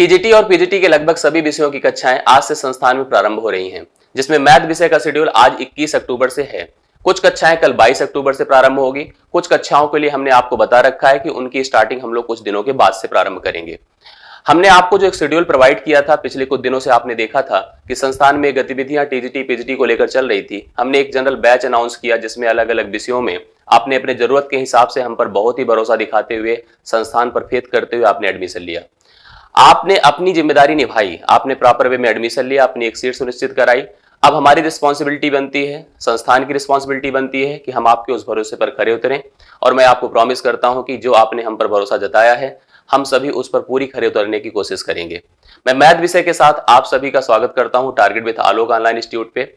TGT और PGT के लगभग सभी विषयों की कक्षाएँ आज से संस्थान में प्रारंभ हो रही हैं, जिसमें मैथ विषय का शेड्यूल आज 21 अक्टूबर से है। कुछ कक्षाएँ कल 22 अक्टूबर से प्रारंभ होगी। कुछ कक्षाओं के लिए हमने आपको बता रखा है कि उनकी स्टार्टिंग हम लोग कुछ दिनों के बाद से प्रारंभ करेंगे। हमने आपको जो एक शेड्यूल प्रोवाइड किया था, पिछले कुछ दिनों से आपने देखा था कि संस्थान में गतिविधियाँ टीजीटी पीजीटी को लेकर चल रही थी। हमने एक जनरल बैच अनाउंस किया, जिसमें अलग अलग विषयों में आपने अपने ज़रूरत के हिसाब से हम पर बहुत ही भरोसा दिखाते हुए संस्थान पर फेत करते हुए आपने एडमिशन लिया। आपने अपनी ज़िम्मेदारी निभाई, आपने प्रॉपर वे में एडमिशन लिया अपनी एक सीट सुनिश्चित कराई। अब हमारी रिस्पॉन्सिबिलिटी बनती है, संस्थान की रिस्पॉन्सिबिलिटी बनती है कि हम आपके उस भरोसे पर खड़े उतरें। और मैं आपको प्रॉमिस करता हूँ कि जो आपने हम पर भरोसा जताया है, हम सभी उस पर पूरी खड़े उतरने की कोशिश करेंगे। मैं मैथ विषय के साथ आप सभी का स्वागत करता हूँ target with Alok online institute पे।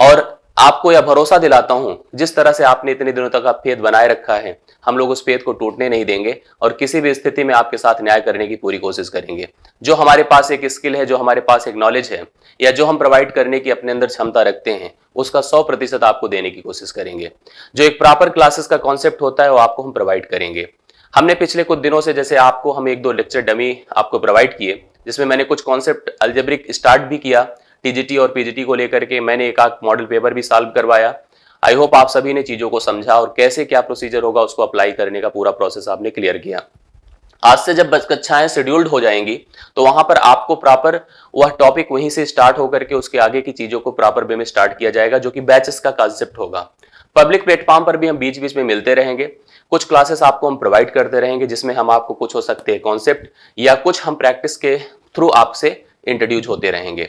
और आपको यह भरोसा दिलाता हूँ, जिस तरह से आपने इतने दिनों तक आप फेद बनाए रखा है, हम लोग उस फेद को टूटने नहीं देंगे और किसी भी स्थिति में आपके साथ न्याय करने की पूरी कोशिश करेंगे। जो हमारे पास एक स्किल है, जो हमारे पास एक नॉलेज है, या जो हम प्रोवाइड करने की अपने अंदर क्षमता रखते हैं, उसका सौ प्रतिशत आपको देने की कोशिश करेंगे। जो एक प्रॉपर क्लासेस का कॉन्सेप्ट होता है, वो आपको हम प्रोवाइड करेंगे। हमने पिछले कुछ दिनों से जैसे आपको हम एक दो लेक्चर डमी आपको प्रोवाइड किए, जिसमें मैंने कुछ कॉन्सेप्ट अल्जेब्रिक स्टार्ट भी किया टीजीटी और पीजीटी को लेकर के मैंने एक आध मॉडल पेपर भी सॉल्व करवाया। आई होप आप सभी ने चीज़ों को समझा और कैसे क्या प्रोसीजर होगा उसको अप्लाई करने का पूरा प्रोसेस आपने क्लियर किया। आज से जब कक्षाएँ शेड्यूल्ड हो जाएँगी तो वहाँ पर आपको प्रॉपर वह टॉपिक वहीं से स्टार्ट होकर के उसके आगे की चीज़ों को प्रॉपर वे में स्टार्ट किया जाएगा, जो कि बैचेस का कॉन्सेप्ट होगा। पब्लिक प्लेटफॉर्म पर भी हम बीच बीच में मिलते रहेंगे। कुछ क्लासेस आपको हम प्रोवाइड करते रहेंगे, जिसमें हम आपको कुछ हो सकते हैं कॉन्सेप्ट या कुछ हम प्रैक्टिस के थ्रू आपसे इंट्रोड्यूस होते रहेंगे।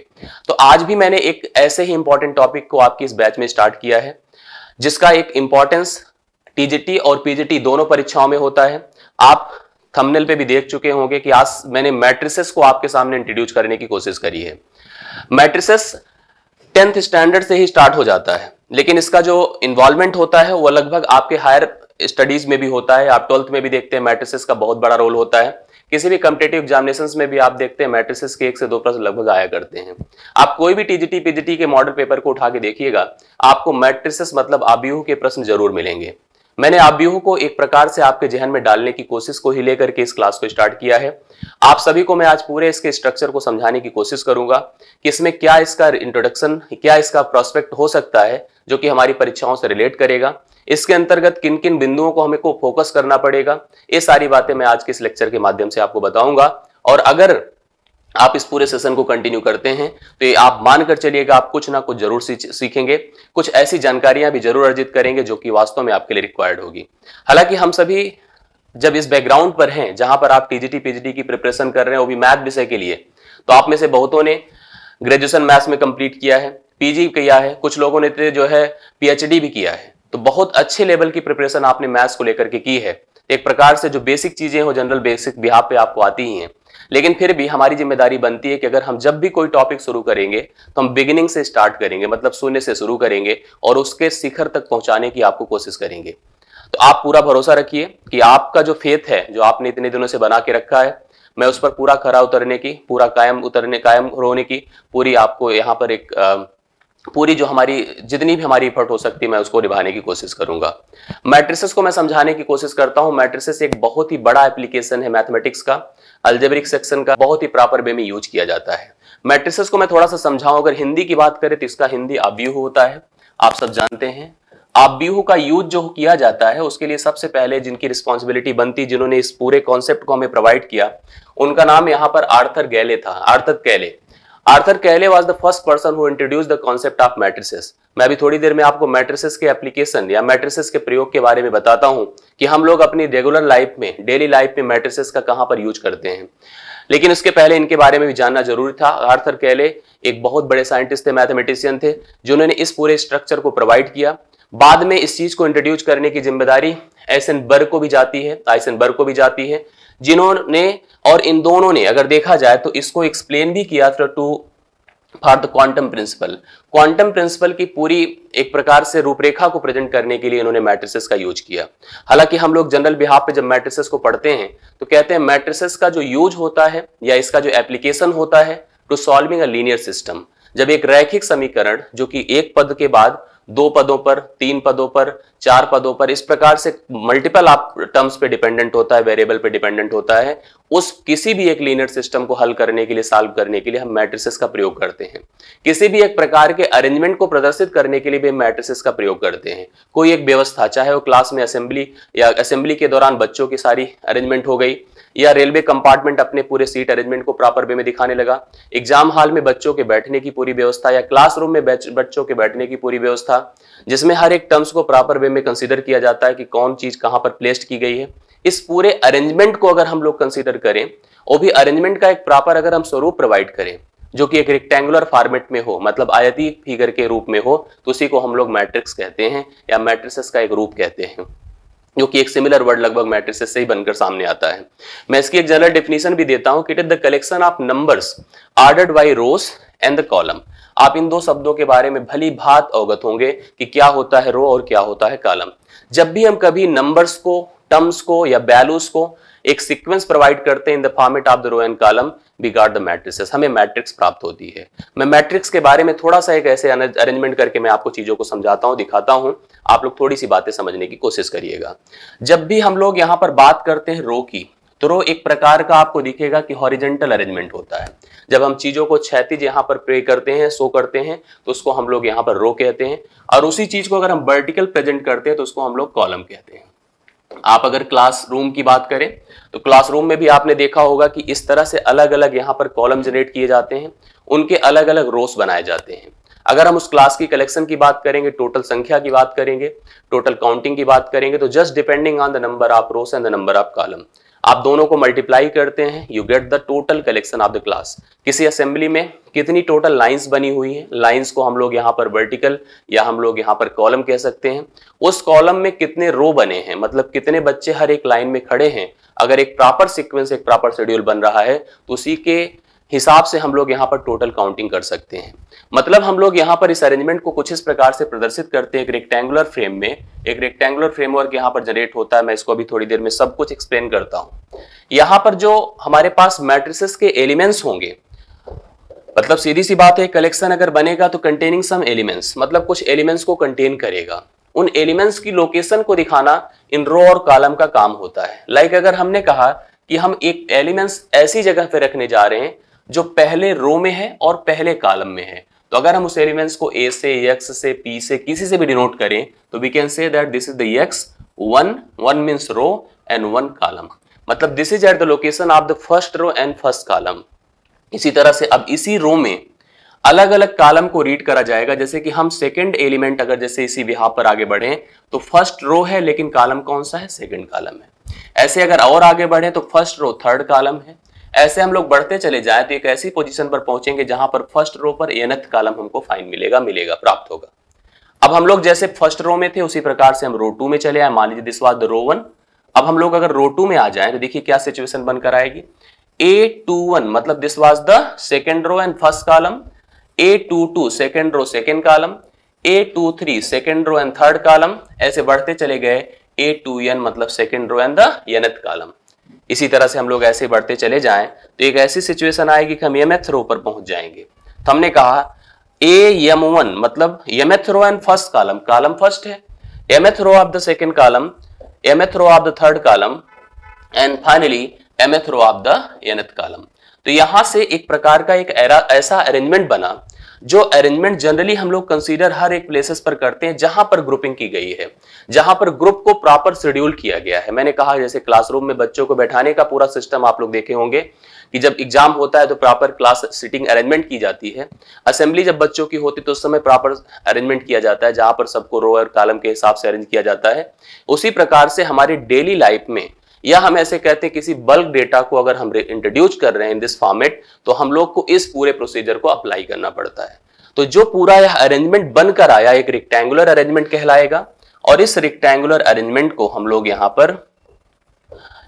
तो आज भी मैंने एक ऐसे ही इंपॉर्टेंट टॉपिक को आपकी इस बैच में स्टार्ट किया है, जिसका एक इंपॉर्टेंस टीजीटी और पीजीटी दोनों परीक्षाओं में होता है। आप थंबनेल पे भी देख चुके होंगे कि आज मैंने मैट्रिसेस को आपके सामने इंट्रोड्यूस करने की कोशिश करी है। मैट्रिसेस टेंथ स्टैंडर्ड से ही स्टार्ट हो जाता है, लेकिन इसका जो इन्वॉल्वमेंट होता है, वो लगभग आपके हायर स्टडीज़ में भी होता है। आप ट्वेल्थ में भी देखते हैं मैट्रिसेस का बहुत बड़ा रोल होता है। किसी भी कम्पिटेटिव एग्जामिनेशन में भी आप देखते हैं मैट्रिसेस के एक से दो प्रश्न लगभग आया करते हैं। आप कोई भी टीजीटी पीजीटी के मॉडल पेपर को उठा के देखिएगा, आपको मैट्रिसेस मतलब आव्यूह के प्रश्न ज़रूर मिलेंगे। मैंने आव्यूह को एक प्रकार से आपके जहन में डालने की कोशिश को ही लेकर के इस क्लास को स्टार्ट किया है। आप सभी को मैं आज पूरे इसके स्ट्रक्चर को समझाने की कोशिश करूँगा कि इसमें क्या इसका इंट्रोडक्शन क्या इसका प्रोस्पेक्ट हो सकता है जो कि हमारी परीक्षाओं से रिलेट करेगा। इसके अंतर्गत किन किन बिंदुओं को हमें को फोकस करना पड़ेगा, ये सारी बातें मैं आज के इस लेक्चर के माध्यम से आपको बताऊँगा। और अगर आप इस पूरे सेशन को कंटिन्यू करते हैं तो ये आप मानकर चलिएगा, आप कुछ ना कुछ ज़रूर सीखेंगे। कुछ ऐसी जानकारियाँ भी ज़रूर अर्जित करेंगे जो कि वास्तव में आपके लिए रिक्वायर्ड होगी। हालाँकि हम सभी जब इस बैकग्राउंड पर हैं, जहाँ पर आप टीजीटी पीजीटी की प्रिपरेशन कर रहे हैं, वो भी मैथ विषय के लिए तो आप में से बहुतों ने ग्रेजुएशन मैथ्स में कंप्लीट किया है। पीजी किया है, कुछ लोगों ने जो है पीएचडी भी किया है। तो बहुत अच्छे लेवल की प्रिपरेशन आपने मैथ्स को लेकर के की है। एक प्रकार से जो बेसिक चीज़ें हो जनरल बेसिक बिहार पे आपको आती ही हैं। लेकिन फिर भी हमारी ज़िम्मेदारी बनती है कि अगर हम जब भी कोई टॉपिक शुरू करेंगे तो हम बिगिनिंग से स्टार्ट करेंगे मतलब शून्य से शुरू करेंगे और उसके शिखर तक पहुँचाने की आपको कोशिश करेंगे। तो आप पूरा भरोसा रखिए कि आपका जो फेथ है, जो आपने इतने दिनों से बना के रखा है, मैं उस पर पूरा खरा उतरने की, पूरा कायम उतरने, कायम होने की, पूरी आपको यहाँ पर एक पूरी जो हमारी, जितनी भी हमारी इफर्ट हो सकती है, मैं उसको निभाने की कोशिश करूँगा। मैट्रिसेस को मैं समझाने की कोशिश करता हूँ। मैट्रिसेस एक बहुत ही बड़ा एप्लीकेशन है मैथमेटिक्स का। अल्जेब्रिक सेक्शन का बहुत ही प्रॉपर वे में यूज़ किया जाता है। मैट्रिसेस को मैं थोड़ा सा समझाऊं। अगर हिंदी की बात करें तो इसका हिंदी अव्यूह होता है। आप सब जानते हैं। आव्यूह का यूज़ जो किया जाता है, उसके लिए सबसे पहले जिनकी रिस्पॉन्सिबिलिटी बनती, जिन्होंने इस पूरे कॉन्सेप्ट को हमें प्रोवाइड किया, उनका नाम यहाँ पर आर्थर गैले था, Arthur Cayley Arthur Cayley was the first person who introduce the concept of matrices मैं अभी थोड़ी देर में आपको मैट्रिसेस के एप्लीकेशन या मैट्रिसेस के प्रयोग के बारे में बताता हूँ कि हम लोग अपनी रेगुलर लाइफ में डेली लाइफ में मैट्रिसेस का कहाँ पर यूज़ करते हैं। लेकिन उसके पहले इनके बारे में भी जानना ज़रूरी था। आर्थर कैले एक बहुत बड़े साइंटिस्ट थे मैथमेटिशियन थे, जिन्होंने इस पूरे स्ट्रक्चर को प्रोवाइड किया। बाद में इस चीज़ को इंट्रोड्यूस करने की ज़िम्मेदारी एसन बर्ग को भी जाती है आइसन बर्ग को भी जाती है। जिन्होंने और इन दोनों ने, अगर देखा जाए तो इसको एक्सप्लेन भी किया था to for the quantum principle quantum principle की पूरी एक प्रकार से रूपरेखा को प्रेजेंट करने के लिए इन्होंने मैट्रिसेस का यूज़ किया। हालाँकि हम लोग जनरल बिहार पे जब मैट्रिसेस को पढ़ते हैं तो कहते हैं मैट्रिसेस का जो यूज़ होता है या इसका जो एप्लीकेशन होता है to solving a linear system जब एक रैखिक समीकरण जो कि एक पद के बाद दो पदों पर, तीन पदों पर, चार पदों पर, इस प्रकार से मल्टीपल आप टर्म्स पे डिपेंडेंट होता है वेरिएबल पे डिपेंडेंट होता है, उस किसी भी एक लीनियर सिस्टम को हल करने के लिए सॉल्व करने के लिए हम मैट्रिसेस का प्रयोग करते हैं। किसी भी एक प्रकार के अरेंजमेंट को प्रदर्शित करने के लिए भी हम मैट्रिसेस का प्रयोग करते हैं। कोई एक व्यवस्था, चाहे वो क्लास में असेंबली या असेंबली के दौरान बच्चों की सारी अरेंजमेंट हो गई या रेलवे कंपार्टमेंट अपने पूरे सीट अरेंजमेंट को प्रॉपर वे में दिखाने लगा। एग्ज़ाम हॉल में बच्चों के बैठने की पूरी व्यवस्था या क्लासरूम में बच्चों के बैठने की पूरी व्यवस्था, जिसमें हर एक टर्म्स को प्रॉपर वे में कंसिडर किया जाता है कि कौन चीज़ कहाँ पर प्लेस्ड की गई है। इस पूरे अरेंजमेंट को अगर हम लोग कंसिडर करें और भी अरेंजमेंट का एक प्रॉपर अगर हम स्वरूप प्रोवाइड करें, जो कि एक रेक्टेंगुलर फॉर्मेट में हो मतलब आयती फिगर के रूप में हो तो उसी को हम लोग मैट्रिक्स कहते हैं या मैट्रिसेस का एक रूप कहते हैं। जो कि एक सिमिलर वर्ड लगभग मैट्रिसेस से ही बनकर सामने आता है। मैं इसकी एक जनरल डेफिनेशन भी देता हूँ, कि it is the collection of numbers ordered by rows and the column आप इन दो शब्दों के बारे में भली भात अवगत होंगे कि क्या होता है रो और क्या होता है कॉलम जब भी हम कभी नंबर्स को टर्म्स को या वैल्यूज़ को एक सीक्वेंस प्रोवाइड करते हैं in the format of the row and column we got the matrices हमें मैट्रिक्स प्राप्त होती है। मैं मैट्रिक्स के बारे में थोड़ा सा एक ऐसे अरेंजमेंट करके मैं आपको चीज़ों को समझाता हूँ, दिखाता हूँ। आप लोग थोड़ी सी बातें समझने की कोशिश करिएगा। जब भी हम लोग यहाँ पर बात करते हैं रो की तो रो एक प्रकार का आपको दिखेगा कि हॉरिजेंटल अरेंजमेंट होता है। जब हम चीज़ों को क्षैतिज यहाँ पर प्रे करते हैं सो करते हैं तो उसको हम लोग यहाँ पर रो कहते हैं। और उसी चीज़ को अगर हम वर्टिकल प्रेजेंट करते हैं तो उसको हम लोग कॉलम कहते हैं। आप अगर क्लासरूम की बात करें तो क्लासरूम में भी आपने देखा होगा कि इस तरह से अलग अलग यहाँ पर कॉलम जनरेट किए जाते हैं, उनके अलग अलग रोस बनाए जाते हैं। अगर हम उस क्लास की कलेक्शन की बात करेंगे टोटल संख्या की बात करेंगे टोटल काउंटिंग की बात करेंगे तो just depending on the number of rows and the number of column आप दोनों को मल्टीप्लाई करते हैं you get the total collection of the class किसी असेंबली में कितनी टोटल लाइंस बनी हुई है? लाइंस को हम लोग यहाँ पर वर्टिकल या हम लोग यहाँ पर कॉलम कह सकते हैं। उस कॉलम में कितने रो बने हैं? मतलब कितने बच्चे हर एक लाइन में खड़े हैं? अगर एक प्रॉपर सिक्वेंस एक प्रॉपर शेड्यूल बन रहा है तो उसी के हिसाब से हम लोग यहाँ पर टोटल काउंटिंग कर सकते हैं। मतलब हम लोग यहाँ पर इस अरेंजमेंट को कुछ इस प्रकार से प्रदर्शित करते हैं, एक रेक्टेंगुलर फ्रेम में। एक रेक्टेंगुलर फ्रेमवर्क यहाँ पर जनरेट होता है, मैं इसको अभी थोड़ी देर में सब कुछ एक्सप्लेन करता हूँ। यहाँ पर जो हमारे पास मैट्रिसेस के एलिमेंट्स होंगे मतलब सीधी सी बात है कलेक्शन अगर बनेगा तो कंटेनिंग सम एलिमेंट्स मतलब कुछ एलिमेंट्स को कंटेन करेगा। उन एलिमेंट्स की लोकेशन को दिखाना इन रो और कॉलम का काम होता है। लाइक like अगर हमने कहा कि हम एक एलिमेंट्स ऐसी जगह पे रखने जा रहे हैं जो पहले रो में है और पहले कालम में है। तो अगर हम उस एलिमेंट्स को ए से एक्स से पी से, किसी से भी डिनोट करें तो we can say that this is the one one means row and one column मतलब this is at the location of the first row and first column इसी तरह से अब इसी रो में अलग अलग कालम को रीड करा जाएगा। जैसे कि हम सेकंड एलिमेंट अगर जैसे इसी विहार पर आगे बढ़े तो फ़र्स्ट रो है, लेकिन कालम कौन सा है? सेकंड कालम है। ऐसे अगर और आगे बढ़े तो फ़र्स्ट रो थर्ड कालम है। ऐसे हम लोग बढ़ते चले जाए तो एक ऐसी पोजीशन पर पहुँचेंगे जहाँ पर फ़र्स्ट रो पर एनथ कॉलम हमको फाइन मिलेगा मिलेगा, प्राप्त होगा। अब हम लोग जैसे फ़र्स्ट रो में थे, उसी प्रकार से हम रो टू में चले आए। मान लीजिए this was the row one अब हम लोग अगर रो टू में आ जाए तो देखिए क्या सिचुएशन बनकर आएगी। ए टू वन मतलब this was the second row and first column A two two second row second column A two three second row and third column ऐसे बढ़ते चले गए। ए टू एन मतलब second row and the nth column इसी तरह से हम लोग ऐसे बढ़ते चले जाएँ तो एक ऐसी सिचुएशन आएगी कि हम एमएथ रो पर पहुँच जाएँगे। तो हमने कहा, ए एम वन मतलब mth row and first column column first है। Mth row of the second column mth of the third column and finally mth row of the nth column तो यहाँ से एक प्रकार का एक ऐसा अरेंजमेंट बना जो अरेंजमेंट जनरली हम लोग कंसीडर हर एक प्लेसेस पर करते हैं, जहाँ पर ग्रुपिंग की गई है, जहाँ पर ग्रुप को प्रॉपर शेड्यूल किया गया है। मैंने कहा, जैसे क्लासरूम में बच्चों को बैठाने का पूरा सिस्टम आप लोग देखे होंगे, कि जब एग्ज़ाम होता है तो प्रॉपर क्लास सिटिंग अरेंजमेंट की जाती है। असेंबली जब बच्चों की होती है तो उस समय प्रॉपर अरेंजमेंट किया जाता है, जहाँ पर सबको रो और कॉलम के हिसाब से अरेंज किया जाता है। उसी प्रकार से हमारी डेली लाइफ में या हम ऐसे कहते हैं किसी बल्क डेटा को अगर हम इंट्रोड्यूस कर रहे हैं इन दिस फॉर्मेट तो हम लोग को इस पूरे प्रोसीजर को अप्लाई करना पड़ता है। तो जो पूरा यह अरेंजमेंट बनकर आया, एक रिक्टेंगुलर अरेंजमेंट कहलाएगा, और इस रिक्टेंगुलर अरेंजमेंट को हम लोग यहाँ पर,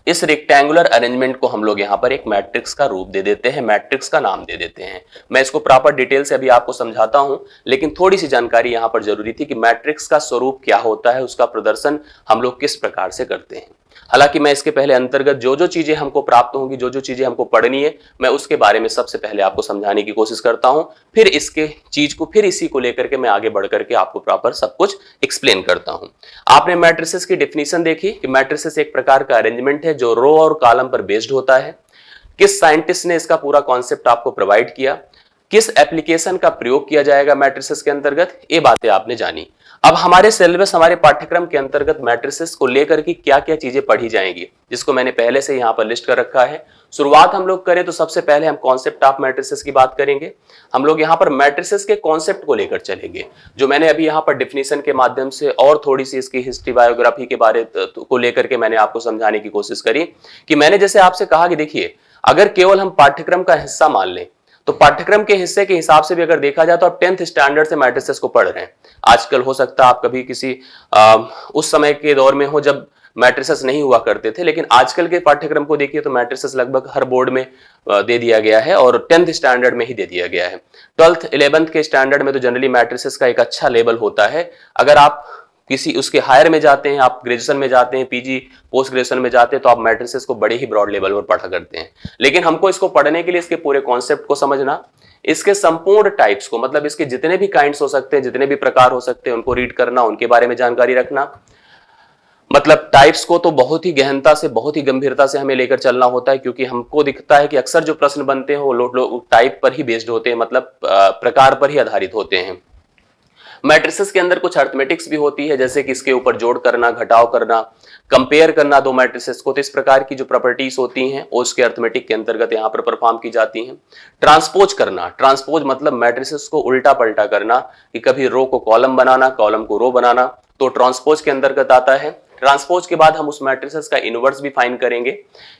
इस रेक्टेंगुलर अरेंजमेंट को हम लोग यहाँ पर एक मैट्रिक्स का रूप दे देते हैं मैट्रिक्स का नाम दे देते हैं। मैं इसको प्रॉपर डिटेल से अभी आपको समझाता हूँ, लेकिन थोड़ी सी जानकारी यहाँ पर ज़रूरी थी कि मैट्रिक्स का स्वरूप क्या होता है, उसका प्रदर्शन हम लोग किस प्रकार से करते हैं। हालाँकि मैं इसके पहले अंतर्गत जो जो चीज़ें हमको प्राप्त होंगी जो जो चीज़ें हमको पढ़नी है, मैं उसके बारे में सबसे पहले आपको समझाने की कोशिश करता हूँ। फिर इसके चीज़ को, फिर इसी को लेकर के मैं आगे बढ़ करके आपको प्रॉपर सब कुछ एक्सप्लेन करता हूँ। आपने मैट्रिसेस की डिफिनीशन देखी कि मैट्रिसेस एक प्रकार का अरेंजमेंट है जो रो और कालम पर बेस्ड होता है। किस साइंटिस्ट ने इसका पूरा कॉन्सेप्ट आपको प्रोवाइड किया? किस एप्लीकेशन का प्रयोग किया जाएगा मैट्रिसेस के अंतर्गत? ये बातें आपने जानी। अब हमारे सिलेबस हमारे पाठ्यक्रम के अंतर्गत मैट्रिसेस को लेकर के क्या क्या चीज़ें पढ़ी जाएँगी, जिसको मैंने पहले से यहाँ पर लिस्ट कर रखा है। शुरुआत हम लोग करें तो सबसे पहले हम कॉन्सेप्ट ऑफ़ मैट्रिसेस की बात करेंगे। हम लोग यहाँ पर मैट्रिसेस के कॉन्सेप्ट को लेकर चलेंगे, जो मैंने अभी यहाँ पर डिफिनेशन के माध्यम से और थोड़ी सी इसकी हिस्ट्री बायोग्राफी के बारे को लेकर के मैंने आपको समझाने की कोशिश करी कि मैंने जैसे आपसे कहा कि देखिए, अगर केवल हम पाठ्यक्रम का हिस्सा मान लें तो पाठ्यक्रम के हिस्से के हिसाब से भी अगर देखा जाए तो आप टेंथ स्टैंडर्ड से मैट्रिसेस को पढ़ रहे हैं। आजकल हो सकता है आप कभी किसी आ, उस समय के दौर में हो जब मैट्रिसेस नहीं हुआ करते थे लेकिन आजकल के पाठ्यक्रम को देखिए तो मैट्रिसेस लगभग हर बोर्ड में दे दिया गया है और टेंथ स्टैंडर्ड में ही दे दिया गया है। ट्वेल्थ इलेवंथ के स्टैंडर्ड में तो जनरली मैट्रिसेस का एक अच्छा लेवल होता है। अगर आप किसी उसके हायर में जाते हैं आप ग्रेजुएशन में जाते हैं पीजी पोस्ट ग्रेजुएशन में जाते हैं तो आप मैट्रिसेस को बड़े ही ब्रॉड लेवल पर पढ़ा करते हैं। लेकिन हमको इसको पढ़ने के लिए इसके पूरे कॉन्सेप्ट को समझना इसके संपूर्ण टाइप्स को मतलब इसके जितने भी काइंड्स हो सकते हैं जितने भी प्रकार हो सकते हैं उनको रीड करना उनके बारे में जानकारी रखना। मतलब टाइप्स को तो बहुत ही गहनता से बहुत ही गंभीरता से हमें लेकर चलना होता है क्योंकि हमको दिखता है कि अक्सर जो प्रश्न बनते हैं वो लोग लो, टाइप पर ही बेस्ड होते हैं मतलब प्रकार पर ही आधारित होते हैं। मैट्रिसेस के अंदर कुछ अर्थमेटिक्स भी होती है, जैसे कि इसके ऊपर जोड़ करना, घटाव करना कंपेयर करना दो मैट्रिसेस को तो इस प्रकार की जो प्रॉपर्टीज़ होती हैं वो उसके अर्थमेटिक के अंतर्गत यहाँ पर परफॉर्म की जाती हैं। ट्रांसपोज करना ट्रांसपोज मतलब मैट्रिसेस को उल्टा पलटा करना, कि कभी रो को कॉलम बनाना कॉलम को रो बनाना तो ट्रांसपोज के अंतर्गत आता है। ट्रांसपोज के बाद हम उस मैट्रिसेस का इनवर्स भी फाइन करेंगे।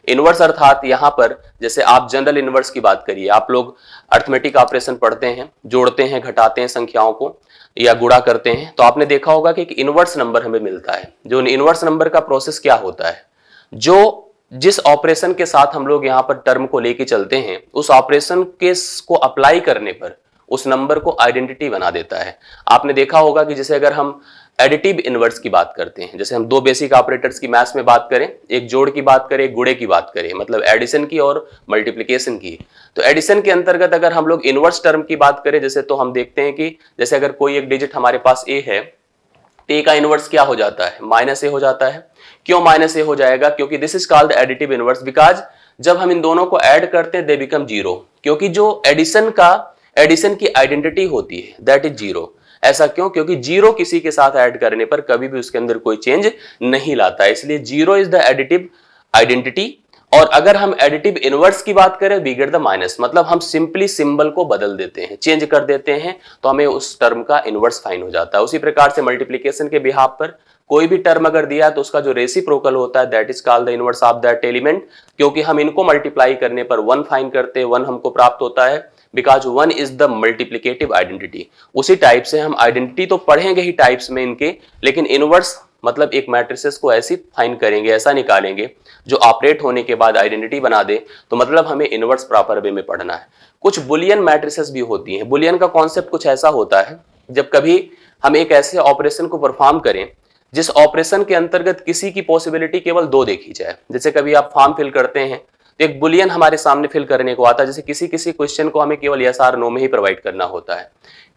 इनवर्स अर्थात यहाँ पर, जैसे आप जनरल इनवर्स की बात करिए, आप लोग अर्थमेटिक ऑपरेशन पढ़ते हैं, जोड़ते हैं, घटाते हैं संख्याओं को या गुड़ा करते हैं तो आपने देखा होगा कि एक इनवर्स नंबर हमें मिलता है। जो इनवर्स नंबर का प्रोसेस क्या होता है? जो जिस ऑपरेशन के साथ हम लोग यहाँ पर टर्म को लेके चलते हैं, उस ऑपरेशन के को अप्लाई करने पर उस नंबर को आइडेंटिटी बना देता है। आपने देखा होगा कि जैसे अगर हम एडिटिव इनवर्स की बात करते हैं। जैसे हम दो बेसिक ऑपरेटर्स की मैथ्स में बात करें, एक जोड़ की बात करें गुड़े की बात करें मतलब एडिशन की और मल्टीप्लीकेशन की। तो एडिशन के अंतर्गत अगर हम लोग इनवर्स टर्म की बात करें, जैसे तो हम देखते हैं कि जैसे अगर कोई एक डिजिट हमारे पास ए है तो ए का इनवर्स क्या हो जाता है? माइनस ए हो जाता है। क्यों माइनस ए हो जाएगा? क्योंकि this is called additive inverse because जब हम इन दोनों को ऐड करते हैं दे बिकम ज़ीरो क्योंकि जो एडिशन का एडिशन की आइडेंटिटी होती है दैट इज़ ज़ीरो ऐसा क्यों? क्योंकि ज़ीरो किसी के साथ ऐड करने पर कभी भी उसके अंदर कोई चेंज नहीं लाता इसलिए zero is the additive identity. और अगर हम एडिटिव इनवर्स की बात करें बिगड़ द माइनस मतलब हम सिंपली सिंबल को बदल देते हैं, चेंज कर देते हैं तो हमें उस टर्म का इनवर्स फाइन हो जाता है। उसी प्रकार से मल्टीप्लीकेशन के बिहार पर कोई भी टर्म अगर दिया तो उसका जो रेसिप्रोकल होता है that is called the inverse of that element क्योंकि हम इनको मल्टीप्लाई करने पर वन फाइन करते हैं वन हमको प्राप्त होता है। Because one is the multiplicative identity उसी टाइप से हम आइडेंटिटी तो पढ़ेंगे ही टाइप्स में इनके, लेकिन इनवर्स मतलब एक मैट्रिसेस को ऐसी फाइन करेंगे, ऐसा निकालेंगे, जो ऑपरेट होने के बाद आइडेंटिटी बना दे तो मतलब हमें इनवर्स प्रॉपर वे में पढ़ना है। कुछ बुलियन मैट्रिसेस भी होती हैं। बुलियन का कॉन्सेप्ट कुछ ऐसा होता है, जब कभी हम एक ऐसे ऑपरेशन को परफॉर्म करें, जिस ऑपरेशन के अंतर्गत किसी की पॉसिबिलिटी केवल दो देखी जाए। जैसे कभी आप फॉर्म फिल करते हैं तो एक बुलियन हमारे सामने फिल करने को आता है, जैसे किसी किसी क्वेश्चन को हमें केवल यस आर नो में ही प्रोवाइड करना होता है।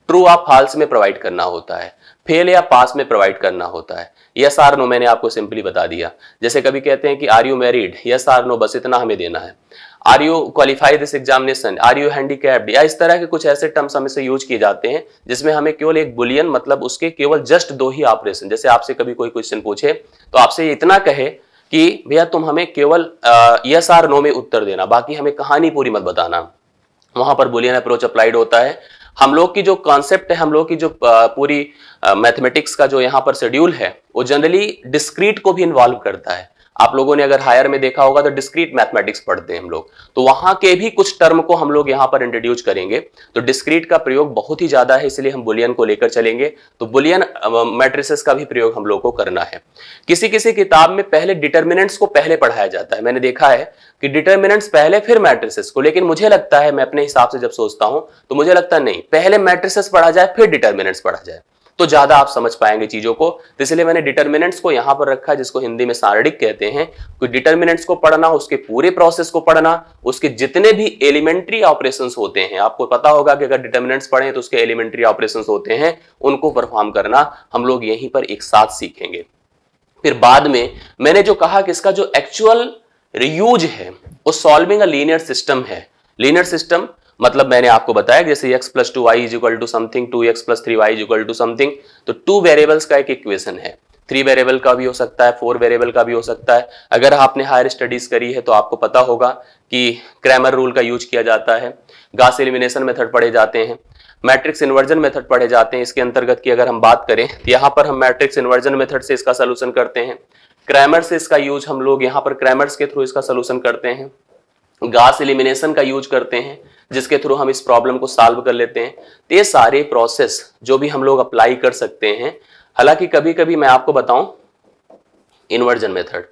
ट्रू आप फॉल्स में प्रोवाइड करना होता है। फेल या पास में प्रोवाइड करना होता है। यस आर नो मैंने आपको सिंपली बता दिया। जैसे कभी कहते हैं कि are you married yes or no बस इतना हमें देना है। Are you qualify this examination are you handicapped या इस तरह के कुछ ऐसे टर्म्स हमें से यूज़ किए जाते हैं, जिसमें हमें केवल एक बुलियन मतलब उसके केवल जस्ट दो ही ऑपरेशन जैसे आपसे कभी कोई क्वेश्चन पूछे तो आपसे इतना कहे कि भैया तुम हमें केवल यस आर नो में उत्तर देना, बाकी हमें कहानी पूरी मत बताना। वहाँ पर बुलियन अप्रोच अप्लाइड होता है। हम लोग की जो कॉन्सेप्ट है, हम लोग की जो पूरी मैथमेटिक्स का जो यहाँ पर शेड्यूल है, वो जनरली डिस्क्रीट को भी इन्वॉल्व करता है। आप लोगों ने अगर हायर में देखा होगा तो डिस्क्रीट मैथमेटिक्स पढ़ते हैं हम लोग। तो वहाँ के भी कुछ टर्म को हम लोग यहाँ पर इंट्रोड्यूस करेंगे। तो डिस्क्रीट का प्रयोग बहुत ही ज़्यादा है, इसलिए हम बुलियन को लेकर चलेंगे। तो बुलियन मैट्रिसेस का भी प्रयोग हम लोग को करना है। किसी किसी किताब में पहले डिटर्मिनेंट्स को पहले पढ़ाया जाता है। मैंने देखा है कि डिटर्मिनेंट्स पहले फिर मैट्रिसेस को, लेकिन मुझे लगता है, मैं अपने हिसाब से जब सोचता हूँ तो मुझे लगता नहीं। पहले मैट्रिसेस पढ़ा जाए, फिर डिटर्मिनेंट्स पढ़ा जाए। तो ज़्यादा आप समझ पाएँगे चीज़ों को। तो इसलिए मैंने डिटर्मिनेंट्स को यहाँ पर रखा जिसको हिंदी में सारडिक कहते हैं। कोई डिटर्मिनेंट्स को पढ़ना, उसके पूरे प्रोसेस को पढ़ना, उसके जितने भी एलिमेंट्री ऑपरेशन होते हैं। आपको पता होगा कि अगर डिटर्मिनेंट्स पढ़े तो उसके एलिमेंट्री ऑपरेशन होते हैं, उनको परफॉर्म करना, हम लोग यहीं पर एक साथ सीखेंगे। फिर बाद में मैंने जो कहा कि इसका जो एक्चुअल रियूज है, वो सॉल्विंग अ लीनियर सिस्टम है। लीनियर सिस्टम मतलब मैंने आपको बताया, जैसे x plus two Y is equal to something two X plus three Y is equal to something तो टू वेरिएबल्स का एक इक्वेशन है। थ्री वेरिएबल का भी हो सकता है फोर वेरिएबल का भी हो सकता है। अगर आपने हायर स्टडीज़ करी है तो आपको पता होगा कि क्रैमर रूल का यूज़ किया जाता है। गास एलिमिनेशन मेथड पढ़े जाते हैं। मैट्रिक्स इन्वर्जन मेथड पढ़े जाते हैं। इसके अंतर्गत की अगर हम बात करें तो यहाँ पर हम मैट्रिक्स इन्वर्जन मेथड से इसका सोल्यूशन करते हैं। क्रैमर से इसका यूज़ हम लोग यहाँ पर क्रैमर्स के थ्रू इसका सोल्यूशन करते हैं। गास एलिमिनेशन का यूज़ करते हैं, जिसके थ्रू हम इस प्रॉब्लम को सॉल्व कर लेते हैं। तो ये सारे प्रोसेस जो भी हम लोग अप्लाई कर सकते हैं, हालाँकि कभी कभी मैं आपको बताऊँ इन्वर्जन मेथड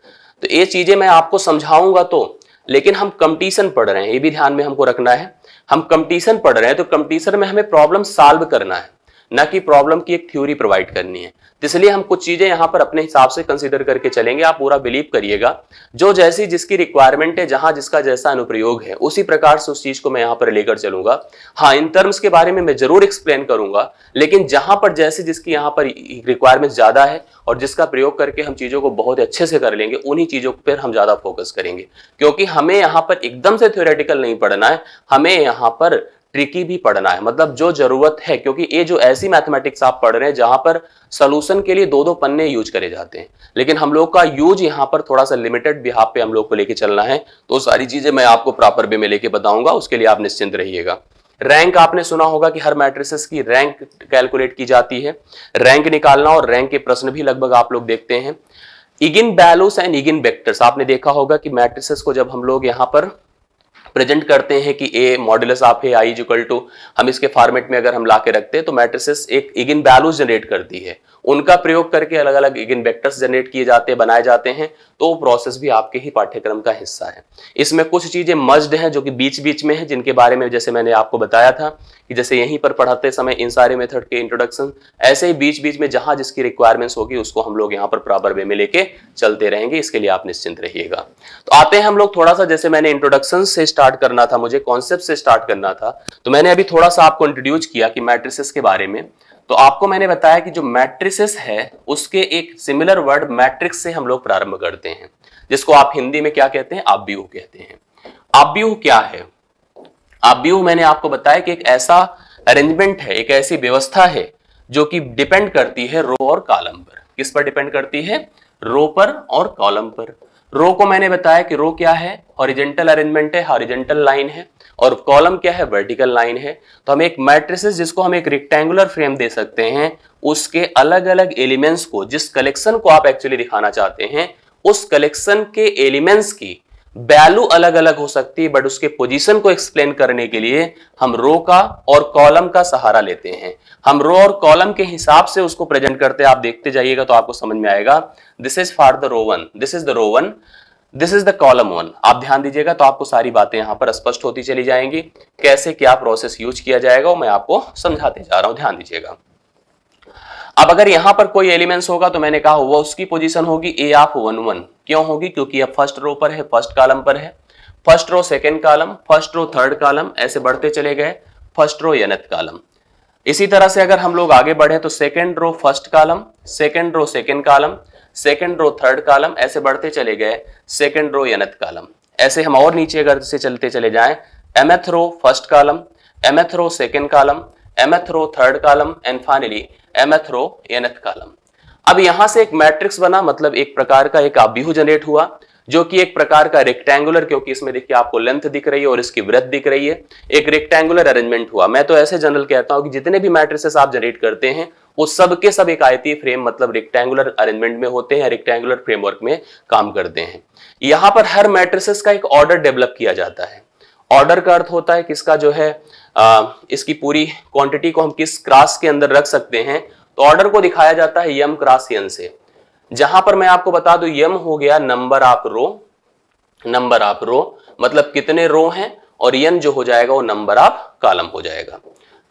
तो ये चीज़ें मैं आपको समझाऊँगा तो लेकिन हम कंपटीशन पढ़ रहे हैं, ये भी ध्यान में हमको रखना है। हम कंपटीशन पढ़ रहे हैं तो कंपटीशन में हमें प्रॉब्लम सॉल्व करना है। ना कि प्रॉब्लम की एक थ्योरी प्रोवाइड करनी है। इसलिए हम कुछ चीज़ें यहाँ पर अपने हिसाब से कंसीडर करके चलेंगे। आप पूरा बिलीव करिएगा। जो जैसी जिसकी रिक्वायरमेंट है, जहाँ जिसका जैसा अनुप्रयोग है, उसी प्रकार से उस चीज़ को मैं यहाँ पर लेकर चलूँगा। हाँ इन टर्म्स के बारे में मैं ज़रूर एक्सप्लेन करूँगा, लेकिन जहाँ पर जैसे जिसकी यहाँ पर रिक्वायरमेंट ज़्यादा है और जिसका प्रयोग करके हम चीज़ों को बहुत अच्छे से कर लेंगे, उन्हीं चीज़ों पर हम ज़्यादा फोकस करेंगे। क्योंकि हमें यहाँ पर एकदम से थ्योरेटिकल नहीं पढ़ना है। हमें यहाँ पर ट्रिकी भी पढ़ना है। मतलब जो ज़रूरत है, क्योंकि ये जो ऐसी मैथमेटिक्स आप पढ़ रहे हैं, जहाँ पर सोल्यूशन के लिए दो दो पन्ने यूज़ करे जाते हैं। लेकिन हम लोग का यूज़ यहाँ पर थोड़ा सा लिमिटेड बिहाफ पे हम लोग को लेके चलना है। तो सारी चीज़ें मैं आपको प्रॉपर वे में लेके बताऊँगा, उसके लिए आप निश्चिंत रहिएगा। रैंक आपने सुना होगा कि हर मैट्रिसेस की रैंक कैलकुलेट की जाती है। रैंक निकालना और रैंक के प्रश्न भी लगभग आप लोग देखते हैं। इगिन बैलूस एंड इगिन वेक्टर्स आपने देखा होगा कि मैट्रिसेस को जब हम लोग यहाँ पर प्रेजेंट करते हैं कि ए मॉडुलस आप ए आई इक्वल टू, हम इसके फॉर्मेट में अगर हम ला के रखते हैं तो मैट्रिसेस एक इगिन वैल्यूज़ जनरेट करती है। उनका प्रयोग करके अलग अलग इगिन वेक्टर्स जनरेट किए जाते हैं, बनाए जाते हैं तो वो प्रोसेस भी आपके ही पाठ्यक्रम का हिस्सा है। इसमें कुछ चीज़ें मज्ड हैं जो कि बीच बीच में है, जिनके बारे में जैसे मैंने आपको बताया था कि जैसे यहीं पर पढ़ाते समय इन सारे मेथड के इंट्रोडक्शन ऐसे ही बीच बीच में जहाँ जिसकी रिक्वायरमेंट्स होगी, उसको हम लोग यहाँ पर प्रॉपर वे में लेके चलते रहेंगे। इसके लिए आप निश्चिंत रहिएगा। तो आते हैं हम लोग थोड़ा सा जैसे मैंने इंट्रोडक्शन से स्टार्ट करना था, मुझे कॉन्सेप्ट से स्टार्ट करना था तो मैंने अभी थोड़ा सा आपको इंट्रोड्यूस किया कि मैट्रिसेस के बारे में। तो आपको मैंने बताया कि जो मैट्रिसेस है, उसके एक सिमिलर वर्ड मैट्रिक्स से हम लोग प्रारंभ करते हैं, जिसको आप हिंदी में क्या कहते हैं? आव्यूह कहते हैं। आव्यूह क्या है? आव्यूह मैंने आपको बताया कि एक ऐसा अरेंजमेंट है, एक ऐसी व्यवस्था है, जो कि डिपेंड करती है रो और कॉलम पर। किस पर डिपेंड करती है? रो पर और कॉलम पर। रो को मैंने बताया कि रो क्या है हॉरिजेंटल अरेंजमेंट है हॉरिजेंटल लाइन है, और कॉलम क्या है वर्टिकल लाइन है। तो हम एक मैट्रिसेस जिसको हम एक रेक्टेंगुलर फ्रेम दे सकते हैं, उसके अलग अलग एलिमेंट्स को, जिस कलेक्शन को आप एक्चुअली दिखाना चाहते हैं, उस कलेक्शन के एलिमेंट्स की वैल्यू अलग अलग हो सकती है बट उसके पोजीशन को एक्सप्लेन करने के लिए हम रो का और कॉलम का सहारा लेते हैं। हम रो और कॉलम के हिसाब से उसको प्रेजेंट करते हैं। आप देखते जाइएगा तो आपको समझ में आएगा। This is for the row one this is the row one this is the column one आप ध्यान दीजिएगा तो आपको सारी बातें यहाँ पर स्पष्ट होती चली जाएँगी। कैसे क्या प्रोसेस यूज़ किया जाएगा वो मैं आपको समझाते जा रहा हूँ। ध्यान दीजिएगा। अब अगर यहाँ पर कोई एलिमेंट्स होगा तो मैंने कहा वो उसकी पोजीशन होगी ए ऑफ़ वन वन क्यों होगी? क्योंकि अब फ़र्स्ट रो पर है, फ़र्स्ट कॉलम पर है। First row second column, first row third column, ऐसे बढ़ते चले गए। First row nth column. इसी तरह से अगर हम लोग आगे बढ़े तो second row first column second row second column second row third column, ऐसे बढ़ते चले गए। Second row nth column. ऐसे हम और नीचे अगर से चलते चले जाएँ mth row first column mth row second column mth row third column and finally mth row nth column अब यहाँ से एक मैट्रिक्स बना मतलब एक प्रकार का एक आव्यूह जनरेट हुआ, जो कि एक प्रकार का रेक्टेंगुलर क्योंकि इसमें देखिए आपको लेंथ दिख रही है और इसकी वृद्ध दिख रही है, एक रेक्टेंगुलर अरेंजमेंट हुआ। मैं तो ऐसे जनरल कहता हूँ कि जितने भी मैट्रिसेस आप जनरेट करते हैं, वो सबके सब एक आयतीय फ्रेम मतलब रेक्टेंगुलर अरेंजमेंट में होते हैं रेक्टेंगुलर फ्रेमवर्क में काम करते हैं। यहाँ पर हर मैट्रिसेस का एक ऑर्डर डेवलप किया जाता है। ऑर्डर का अर्थ होता है किसका जो है आ, इसकी पूरी क्वांटिटी को हम किस क्रास के अंदर रख सकते हैं तो ऑर्डर को दिखाया जाता है यम क्रॉस यन से। जहाँ पर मैं आपको बता दू यम हो गया number of row number of row मतलब कितने रो हैं और यन जो हो जाएगा वो नंबर ऑफ़ कॉलम हो जाएगा।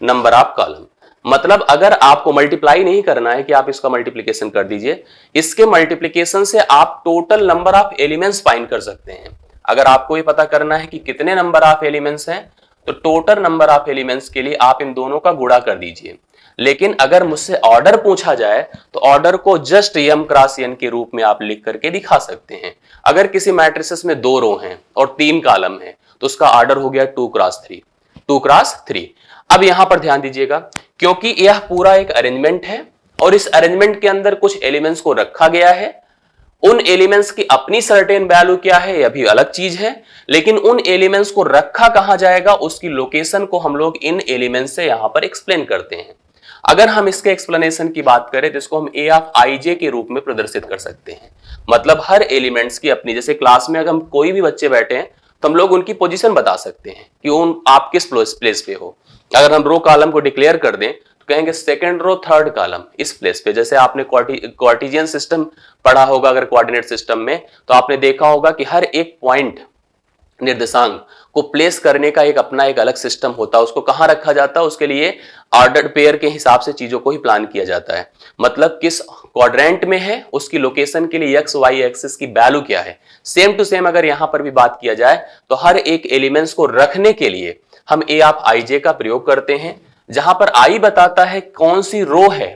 नंबर ऑफ़ कॉलम मतलब अगर आपको मल्टीप्लाई नहीं करना है कि आप इसका मल्टीप्लीकेशन कर दीजिए इसके मल्टीप्लीकेशन से आप total number of elements find कर सकते हैं। अगर आपको ये पता करना है कि कितने नंबर ऑफ़ एलिमेंट्स हैं तो टोटल नंबर ऑफ़ एलिमेंट्स के लिए आप इन दोनों का गुड़ा कर दीजिए। लेकिन अगर मुझसे ऑर्डर पूछा जाए तो ऑर्डर को जस्ट यम क्रॉस एन के रूप में आप लिख करके दिखा सकते हैं। अगर किसी मैट्रिसेस में दो रो हैं और तीन कॉलम है तो उसका ऑर्डर हो गया two cross three two cross three अब यहाँ पर ध्यान दीजिएगा, क्योंकि यह पूरा एक अरेंजमेंट है और इस अरेंजमेंट के अंदर कुछ एलिमेंट्स को रखा गया है उन एलिमेंट्स की अपनी सर्टेन वैल्यू क्या है यह भी अलग चीज़ है। लेकिन उन एलिमेंट्स को रखा कहाँ जाएगा, उसकी लोकेशन को हम लोग इन एलिमेंट्स से यहाँ पर एक्सप्लेन करते हैं। अगर हम इसके एक्सप्लेनेशन की बात करें तो इसको हम ए ऑफ़ आई जे के रूप में प्रदर्शित कर सकते हैं। मतलब हर एलिमेंट्स की अपनी, जैसे क्लास में अगर हम कोई भी बच्चे बैठे हैं तो हम लोग उनकी पोजीशन बता सकते हैं कि उन, आप किस प्लेस पे हो। अगर हम रो कॉलम को डिक्लेयर कर दें कहेंगे सेकेंड रो थर्ड कॉलम इस प्लेस पे। जैसे आपने क्वार्टिजियन सिस्टम पढ़ा होगा, अगर कोऑर्डिनेट सिस्टम में तो आपने देखा होगा कि हर एक पॉइंट निर्देशांक को प्लेस करने का एक अपना एक अलग सिस्टम होता है। उसको कहाँ रखा जाता है? उसके लिए ऑर्डर पेयर के हिसाब से चीज़ों को ही प्लान किया जाता है। मतलब किस क्वाड्रेंट में है, उसकी लोकेशन के लिए एक्स वाई एक्सिस की वैल्यू क्या है? सेम टू सेम अगर यहाँ पर भी बात किया जाए तो हर एक एलिमेंट्स को रखने के लिए हम ए आप आई जे का प्रयोग करते हैं। जहाँ पर आई बताता है कौन सी रो है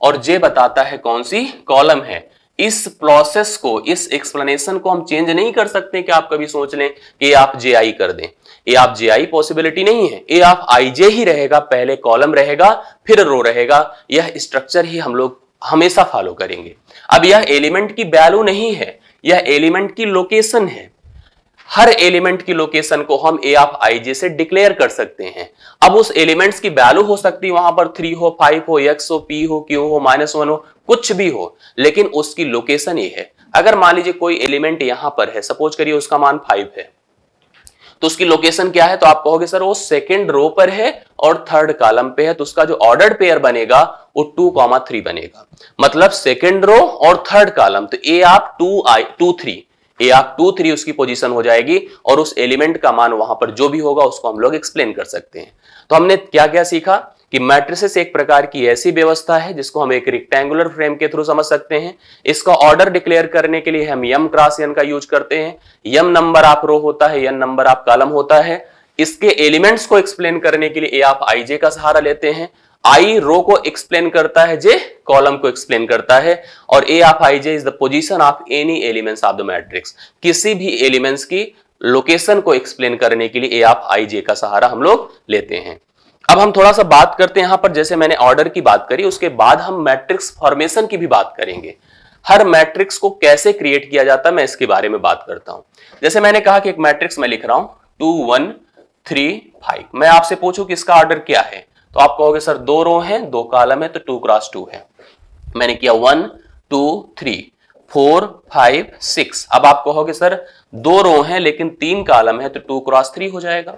और जे बताता है कौन सी कॉलम है। इस प्रोसेस को, इस एक्सप्लेनेशन को हम चेंज नहीं कर सकते कि आप कभी सोच लें कि आप जे आई कर दें। ये आप जे आई पॉसिबिलिटी नहीं है। ये आप आई जे ही रहेगा, पहले कॉलम रहेगा, फिर रो रहेगा। यह स्ट्रक्चर ही हम लोग हमेशा फॉलो करेंगे। अब यह एलिमेंट की वैल्यू नहीं है, यह एलिमेंट की लोकेशन है। हर एलिमेंट की लोकेशन को हम ए ऑफ़ आई जे से डिक्लेयर कर सकते हैं। अब उस एलिमेंट्स की वैल्यू हो सकती है, वहाँ पर थ्री हो फाइव हो एक्स हो पी हो क्यू हो माइनस वन हो, कुछ भी हो, लेकिन उसकी लोकेशन ये है। अगर मान लीजिए कोई एलिमेंट यहाँ पर है सपोज़ करिए उसका मान फाइव है तो उसकी लोकेशन क्या है? तो आप कहोगे, सर, वो सेकेंड रो पर है और थर्ड कॉलम पे है। तो उसका जो ऑर्डर्ड पेयर बनेगा, वो टू कॉमा थ्री बनेगा। मतलब सेकेंड रो और थर्ड कॉलम तो ए आप two I two three A आप टू थ्री उसकी पोजीशन हो जाएगी और उस एलिमेंट का मान वहाँ पर जो भी होगा उसको हम लोग एक्सप्लेन कर सकते हैं। तो हमने क्या क्या सीखा कि मैट्रिसेस एक प्रकार की ऐसी व्यवस्था है जिसको हम एक रेक्टेंगुलर फ्रेम के थ्रू समझ सकते हैं। इसका ऑर्डर डिक्लेयर करने के लिए हम यम क्रॉस यन का यूज़ करते हैं। यम नंबर आप रो होता है यन नंबर आप कॉलम होता है। इसके एलिमेंट्स को एक्सप्लेन करने के लिए ए आप आई का सहारा लेते हैं। आई रो को एक्सप्लेन करता है जे कॉलम को एक्सप्लेन करता है और A of I J is the position of any elements of the matrix किसी भी एलिमेंट्स की लोकेशन को एक्सप्लेन करने के लिए ए ऑफ़ आई जे का सहारा हम लोग लेते हैं। अब हम थोड़ा सा बात करते हैं यहाँ पर, जैसे मैंने ऑर्डर की बात करी, उसके बाद हम मैट्रिक्स फॉर्मेशन की भी बात करेंगे। हर मैट्रिक्स को कैसे क्रिएट किया जाता है, मैं इसके बारे में बात करता हूँ। जैसे मैंने कहा कि एक मैट्रिक्स मैं लिख रहा हूँ टू वन थ्री फाइव मैं आपसे पूछूँ कि इसका ऑर्डर क्या है? तो आप कहोगे, सर, दो रो हैं, दो कॉलम है तो टू क्रॉस टू है। मैंने किया one, two, three, four, five, six. अब आप कहोगे, सर, दो रो हैं, लेकिन तीन कॉलम है तो टू क्रॉस थ्री हो जाएगा।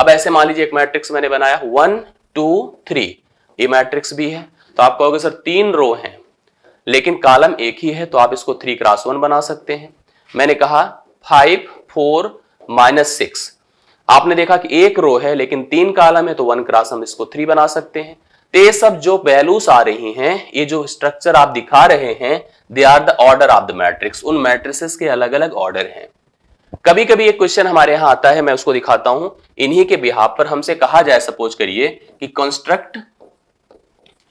अब ऐसे मान लीजिए, एक मैट्रिक्स मैंने बनाया, वन, टू, थ्री। ये मैट्रिक्स भी है। तो आप कहोगे, सर, तीन रो हैं, लेकिन कॉलम एक ही है तो आप इसको थ्री क्रॉस वन बना सकते हैं। मैंने कहा, फाइव, फोर, माइनस सिक्स। आपने देखा कि एक रो है, लेकिन तीन कालम है तो वन क्रॉस हम इसको थ्री बना सकते हैं। तो ये सब जो वैल्यूज़ आ रही हैं, ये जो स्ट्रक्चर आप दिखा रहे हैं they are the order of the matrix उन मैट्रिसेस के अलग अलग ऑर्डर हैं। कभी कभी एक क्वेश्चन हमारे यहाँ आता है, मैं उसको दिखाता हूँ। इन्हीं के बिहार पर हमसे कहा जाए सपोज़ करिए कि कंस्ट्रक्ट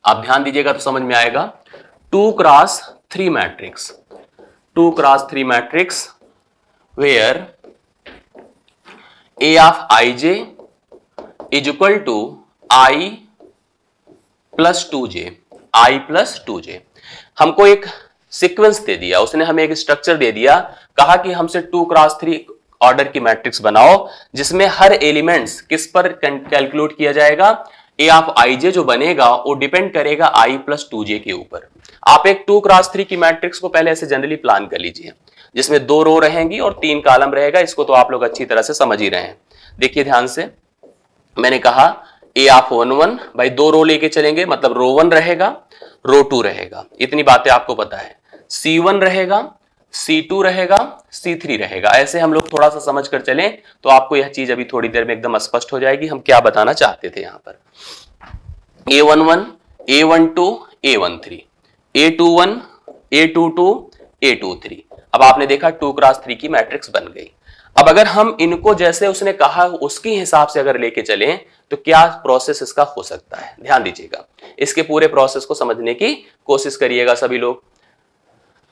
आप ध्यान दीजिएगा तो समझ में आएगा। Two cross three matrix two cross three matrix where A of I J is equal to I plus two J I plus two J हमको एक सीक्वेंस दे दिया, उसने हमें एक स्ट्रक्चर दे दिया, कहा कि हमसे टू क्रॉस थ्री ऑर्डर की मैट्रिक्स बनाओ, जिसमें हर एलिमेंट्स किस पर कैलकुलेट किया जाएगा? ए ऑफ़ आई जे जो बनेगा, वो डिपेंड करेगा आई प्लस टू जे के ऊपर। आप एक टू क्रॉस थ्री की मैट्रिक्स को पहले ऐसे जनरली प्लान कर लीजिए। जिसमें दो रो रहेंगी और तीन कालम रहेगा, इसको तो आप लोग अच्छी तरह से समझ ही रहे हैं। देखिए ध्यान से, मैंने कहा ए ऑफ़ वन वन भाई दो रो लेके चलेंगे मतलब रो वन रहेगा, रो टू रहेगा। इतनी बातें आपको पता है। सी वन रहेगा सी टू रहेगा सी थ्री रहेगा। ऐसे हम लोग थोड़ा सा समझ कर चले तो आपको यह चीज़ अभी थोड़ी देर में एकदम स्पष्ट हो जाएगी, हम क्या बताना चाहते थे यहाँ पर। A one one A one two A one three A two one A two two A two three अब आपने देखा टू क्रॉस थ्री की मैट्रिक्स बन गई। अब अगर हम इनको जैसे उसने कहा, उसके हिसाब से अगर लेके चले तो क्या प्रोसेस इसका हो सकता है? ध्यान दीजिएगा। इसके पूरे प्रोसेस को समझने की कोशिश करिएगा सभी लोग।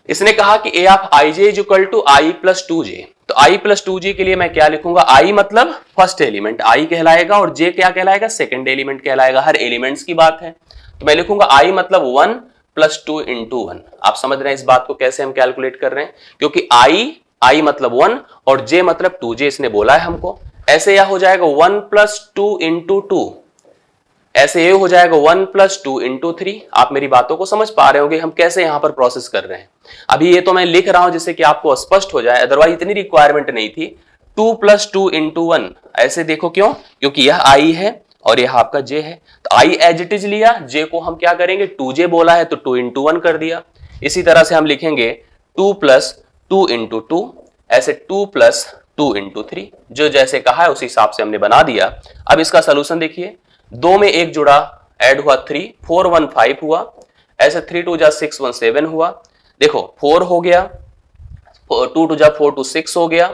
इसने कहा कि A of I J is equal to I plus two J तो आई प्लस टू जे के लिए मैं क्या लिखूँगा? आई मतलब फ़र्स्ट एलिमेंट आई कहलाएगा और जे क्या कहलाएगा? सेकेंड एलिमेंट कहलाएगा। हर एलिमेंट्स की बात है। तो मैं लिखूँगा आई मतलब one plus two into one. आप समझ रहे हैं इस बात को कैसे हम कैलकुलेट कर रहे हैं? क्योंकि आई आई मतलब वन और जे मतलब टू जे इसने बोला है हमको। ऐसे यह हो जाएगा one plus two into two. ऐसे ये हो जाएगा one plus two into three. आप मेरी बातों को समझ पा रहे होंगे हम कैसे यहाँ पर प्रोसेस कर रहे हैं। अभी ये तो मैं लिख रहा हूँ जिससे कि आपको स्पष्ट हो जाए। अदरवाइज़ इतनी रिक्वायरमेंट नहीं थी। Two plus two into one. ऐसे देखो क्यों? क्योंकि यह आई है। और यह आपका जे है। तो आई एज इट इज़ लिया जे को हम क्या करेंगे? टू जे बोला है तो टू इंटू वन कर दिया। इसी तरह से हम लिखेंगे two plus two into two ऐसे two plus two into three जो जैसे कहा है, उस हिसाब से हमने बना दिया। अब इसका सोल्यूशन देखिए। दो में एक जुड़ा ऐड हुआ थ्री फोर वन फाइव हुआ। ऐसे थ्री टू जा सिक्स वन सेवन हुआ। देखो फोर हो गया टू टू जा फोर टू सिक्स हो गया,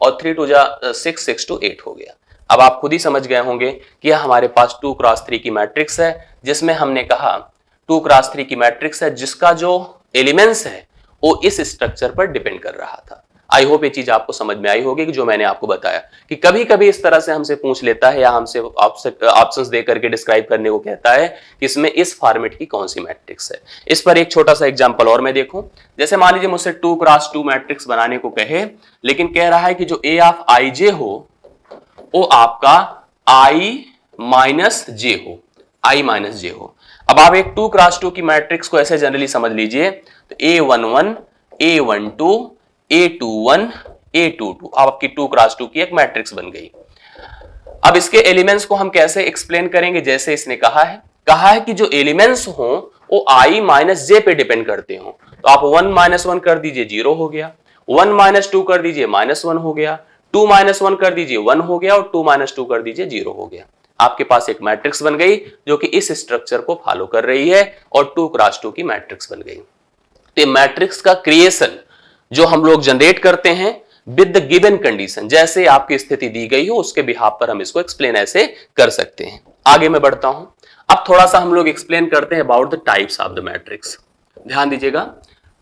और थ्री टू जा सिक्स सिक्स टू एट हो गया। अब आप खुद ही समझ गए होंगे कि यह हमारे पास टू क्रॉस थ्री की मैट्रिक्स है, जिसमें हमने कहा टू क्रॉस थ्री की मैट्रिक्स है, जिसका जो एलिमेंट्स है, वो इस स्ट्रक्चर पर डिपेंड कर रहा था। आई होप ये चीज़ आपको समझ में आई होगी कि जो मैंने आपको बताया कि कभी कभी इस तरह से हमसे पूछ लेता है या हमसे ऑप्शंस दे करके डिस्क्राइब करने को कहता है कि इसमें इस फॉर्मेट की कौन सी मैट्रिक्स है। इस पर एक छोटा सा एग्ज़ाम्पल और मैं देखूँ। जैसे मान लीजिए मुझसे टू क्रॉस टू मैट्रिक्स बनाने को कहे, लेकिन कह रहा है कि जो ए ऑफ़ आई जे हो वो आपका आई माइनस जे हो। आई माइनस जे हो। अब आप एक टू क्रॉस टू की मैट्रिक्स को ऐसे जनरली समझ लीजिए। तो A one one A one two A two one A two two आपकी टू क्रॉस टू की एक मैट्रिक्स बन गई। अब इसके एलिमेंट्स को हम कैसे एक्सप्लेन करेंगे? जैसे इसने कहा है। कहा है कि जो एलिमेंट्स हो, वो आई माइनस जे पे डिपेंड करते हो। तो आप वन माइनस वन कर दीजिए ज़ीरो हो गया। वन माइनस टू कर दीजिए माइनस वन हो गया। टू माइनस वन कर दीजिए, वन हो गया और टू माइनस टू कर दीजिए, ज़ीरो हो गया। आपके पास एक मैट्रिक्स बन गई जो कि इस स्ट्रक्चर को फॉलो कर रही है और टू क्रॉस टू की मैट्रिक्स बन गई। तो मैट्रिक्स का क्रिएशन जो हम लोग जनरेट करते हैं विद द गिवन कंडीशन जैसे आपकी स्थिति दी गई हो, उसके बिहार पर हम इसको एक्सप्लेन ऐसे कर सकते हैं। आगे मैं बढ़ता हूँ। अब थोड़ा सा हम लोग एक्सप्लेन करते हैं about the types of the matrix ध्यान दीजिएगा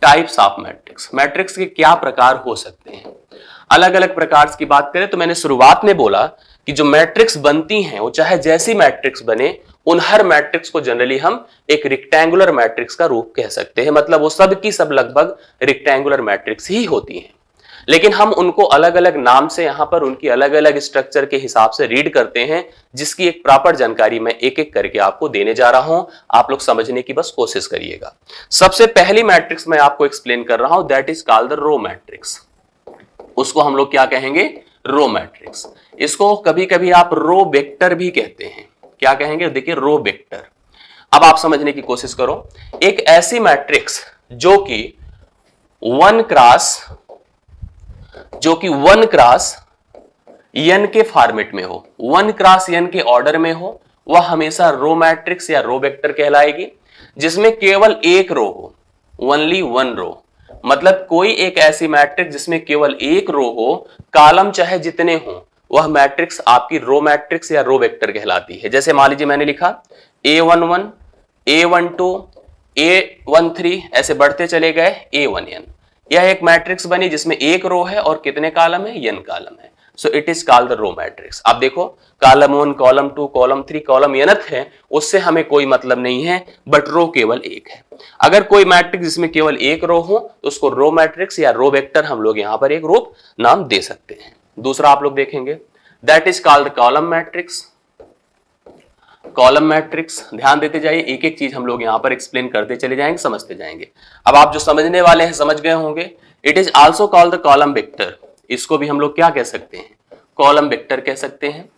टाइप्स ऑफ़ मैट्रिक्स मैट्रिक्स के क्या प्रकार हो सकते हैं? अलग अलग प्रकार की बात करें तो मैंने शुरुआत में बोला कि जो मैट्रिक्स बनती हैं, वो चाहे जैसी मैट्रिक्स बने, उन हर मैट्रिक्स को जनरली हम एक रिक्टेंगुलर मैट्रिक्स का रूप कह सकते हैं। मतलब वो सब की सब लगभग रिक्टेंगुलर मैट्रिक्स ही होती हैं। लेकिन हम उनको अलग अलग नाम से यहाँ पर उनकी अलग अलग स्ट्रक्चर के हिसाब से रीड करते हैं, जिसकी एक प्रॉपर जानकारी मैं एक एक करके आपको देने जा रहा हूँ। आप लोग समझने की बस कोशिश करिएगा। सबसे पहली मैट्रिक्स मैं आपको एक्सप्लेन कर रहा हूँ that is called the row matrix उसको हम लोग क्या कहेंगे? Row matrix. इसको कभी कभी आप रो वेक्टर भी कहते हैं। क्या कहेंगे? देखिए, रो वेक्टर। अब आप समझने की कोशिश करो। एक ऐसी मैट्रिक्स जो कि वन क्रॉस, जो कि वन क्रॉस यन के फॉर्मेट में हो, वन क्रॉस यन के ऑर्डर में हो, वह हमेशा रो मैट्रिक्स या रो वेक्टर कहलाएगी, जिसमें केवल एक रो हो ओनली वन रो। मतलब कोई एक ऐसी मैट्रिक्स जिसमें केवल एक रो हो कालम चाहे जितने हो, वह मैट्रिक्स आपकी रो मैट्रिक्स या रो वेक्टर कहलाती है। जैसे मान लीजिए मैंने लिखा A one one A one two A one three ऐसे बढ़ते चले गए ए वन एन यह एक मैट्रिक्स बनी जिसमें एक रो है और कितने कालम है? यन कालम है। So it is called the row matrix आप देखो column one column two column three column nth है, उससे हमें कोई मतलब नहीं है बट रो केवल एक है। अगर कोई मैट्रिक्स जिसमें केवल एक रो हो तो उसको रो मैट्रिक्स या रो वेक्टर हम लोग यहाँ पर एक रूप नाम दे सकते हैं। दूसरा आप लोग देखेंगे। That is called column matrix column matrix ध्यान देते जाइए एक एक चीज़ हम लोग यहाँ पर एक्सप्लेन करते चले जाएँगे, समझते जाएँगे। अब आप जो समझने वाले हैं, समझ गए होंगे। It is also called the column vector इसको भी हम लोग क्या कह सकते हैं? कॉलम वेक्टर कह सकते हैं।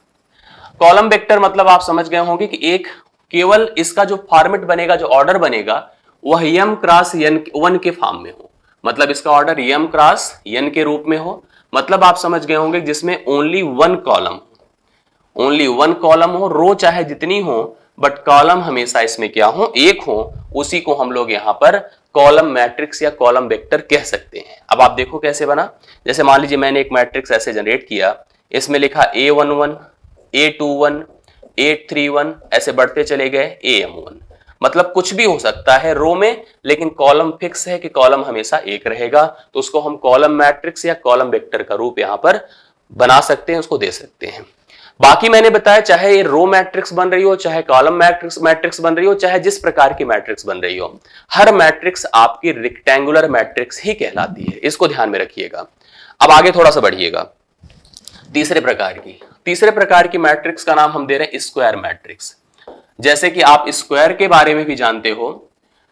कॉलम वेक्टर मतलब आप समझ गए होंगे कि एक केवल इसका जो फॉर्मेट बनेगा, जो ऑर्डर बनेगा, वह यम क्रॉस यन वन के फॉर्म में हो। मतलब इसका ऑर्डर यम क्रॉस यन के रूप में हो। मतलब आप समझ गए होंगे जिसमें only one column only one column हो रो चाहे जितनी हो बट कॉलम हमेशा इसमें क्या हो? एक हो। उसी को हम लोग यहाँ पर कॉलम मैट्रिक्स या कॉलम वेक्टर कह सकते हैं। अब आप देखो कैसे बना। जैसे मान लीजिए मैंने एक मैट्रिक्स ऐसे जनरेट किया। इसमें लिखा A one one A two one A three one ऐसे बढ़ते चले गए ए एम वन मतलब कुछ भी हो सकता है रो में, लेकिन कॉलम फिक्स है कि कॉलम हमेशा एक रहेगा। तो उसको हम कॉलम मैट्रिक्स या कॉलम वेक्टर का रूप यहाँ पर बना सकते हैं, उसको दे सकते हैं। बाकी मैंने बताया, चाहे ये रो मैट्रिक्स बन रही हो, चाहे कॉलम मैट्रिक्स मैट्रिक्स बन रही हो, चाहे जिस प्रकार की मैट्रिक्स बन रही हो, हर मैट्रिक्स आपकी रिक्टेंगुलर मैट्रिक्स ही कहलाती है। इसको ध्यान में रखिएगा। अब आगे थोड़ा सा बढ़िएगा। तीसरे प्रकार की। तीसरे प्रकार की मैट्रिक्स का नाम हम दे रहे हैं स्क्वायर मैट्रिक्स जैसे कि आप स्क्वायर के बारे में भी जानते हो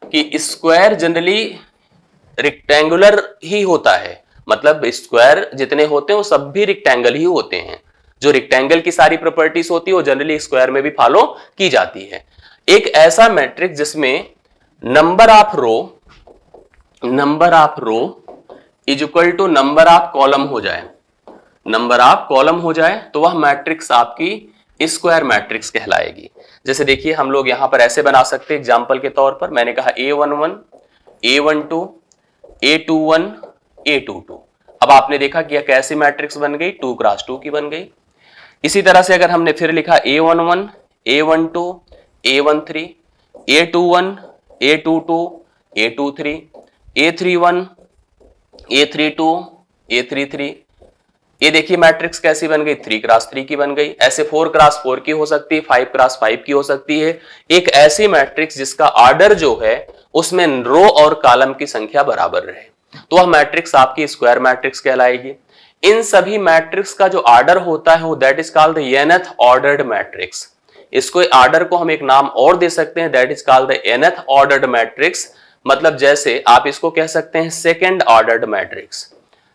कि स्क्वायर जनरली रिक्टेंगुलर ही होता है। मतलब स्क्वायर जितने होते हैं, वो सब भी रिक्टेंगल ही होते हैं। जो रिक्टेंगल की सारी प्रॉपर्टीज़ होती है, वो जनरली स्क्वायर में भी फॉलो की जाती है। एक ऐसा मैट्रिक्स जिसमें number of row number of row is equal to number of column हो जाए। नंबर ऑफ़ कॉलम हो जाए तो वह मैट्रिक्स आपकी स्क्वायर मैट्रिक्स कहलाएगी। जैसे देखिए, हम लोग यहाँ पर ऐसे बना सकते हैं। एग्ज़ाम्पल के तौर पर मैंने कहा A one one A one two A two one A two two अब आपने देखा कि यह कैसी मैट्रिक्स बन गई? टू क्रॉस टू की बन गई। इसी तरह से अगर हमने फिर लिखा A one one A one two A one three A two one A two two A two three A three one A three two A three three ये देखिए मैट्रिक्स कैसी बन गई? थ्री क्रास थ्री की बन गई। ऐसे four cross four की हो सकती है फाइव क्रास फाइव की हो सकती है। एक ऐसी मैट्रिक्स जिसका आर्डर जो है, उसमें रो और कॉलम की संख्या बराबर रहे। तो वह मैट्रिक्स आपकी स्क्वायर मैट्रिक्स कहलाएगी। इन सभी मैट्रिक्स का जो आर्डर होता है, वो that is called nth ordered matrix इसको आर्डर को हम एक नाम और दे सकते हैं that is called nth ordered matrix मतलब जैसे आप इसको कह सकते हैं second ordered matrix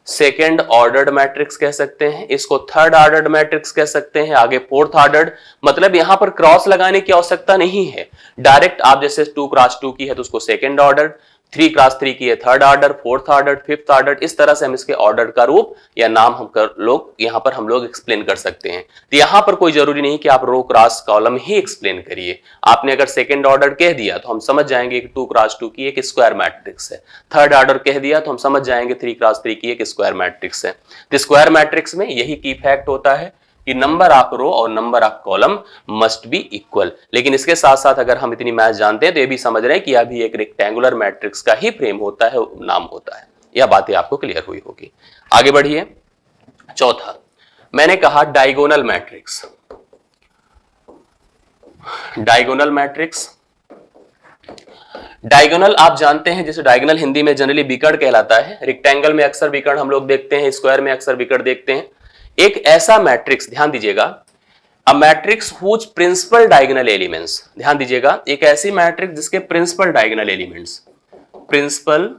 second ordered matrix कह सकते हैं, इसको थर्ड ऑर्डर्ड मैट्रिक्स कह सकते हैं, आगे फोर्थ ऑर्डर्ड मतलब यहाँ पर क्रॉस लगाने की आवश्यकता नहीं है. डायरेक्ट आप जैसे टू क्रॉस टू की है तो उसको second order three class three की है third order fourth order fifth order इस तरह से हम इसके ऑर्डर का रूप या नाम हम कर, लोग यहाँ पर हम लोग एक्सप्लेन कर सकते हैं। तो यहाँ पर कोई ज़रूरी नहीं कि आप रो क्रॉस कॉलम ही एक्सप्लेन करिए। आपने अगर सेकेंड ऑर्डर कह दिया तो हम समझ जाएँगे कि टू क्रॉस टू की एक स्क्वायर मैट्रिक्स है। थर्ड ऑर्डर कह दिया तो हम समझ जाएँगे थ्री क्रॉस थ्री की एक स्क्वायर मैट्रिक्स है। तो स्क्वायर मैट्रिक्स में यही की फैक्ट होता है। कि नंबर ऑफ़ रो और number of column must be equal लेकिन इसके साथ साथ अगर हम इतनी मैथ जानते हैं तो ये भी समझ रहे हैं कि अभी एक रेक्टेंगुलर मैट्रिक्स का ही फ्रेम होता है, नाम होता है। यह बातें आपको क्लियर हुई होगी। आगे बढ़िए। चौथा, मैंने कहा diagonal matrix diagonal matrix diagonal आप जानते हैं, जैसे डायगोनल हिंदी में जनरली बिकड़ कहलाता है। रिक्टेंगल में अक्सर बिकड़ हम लोग देखते हैं स्क्वायर में अक्सर बिकड़ देखते हैं। एक ऐसा मैट्रिक्स ध्यान दीजिएगा। A matrix whose principal diagonal elements ध्यान दीजिएगा, एक ऐसी मैट्रिक्स जिसके principal diagonal elements principal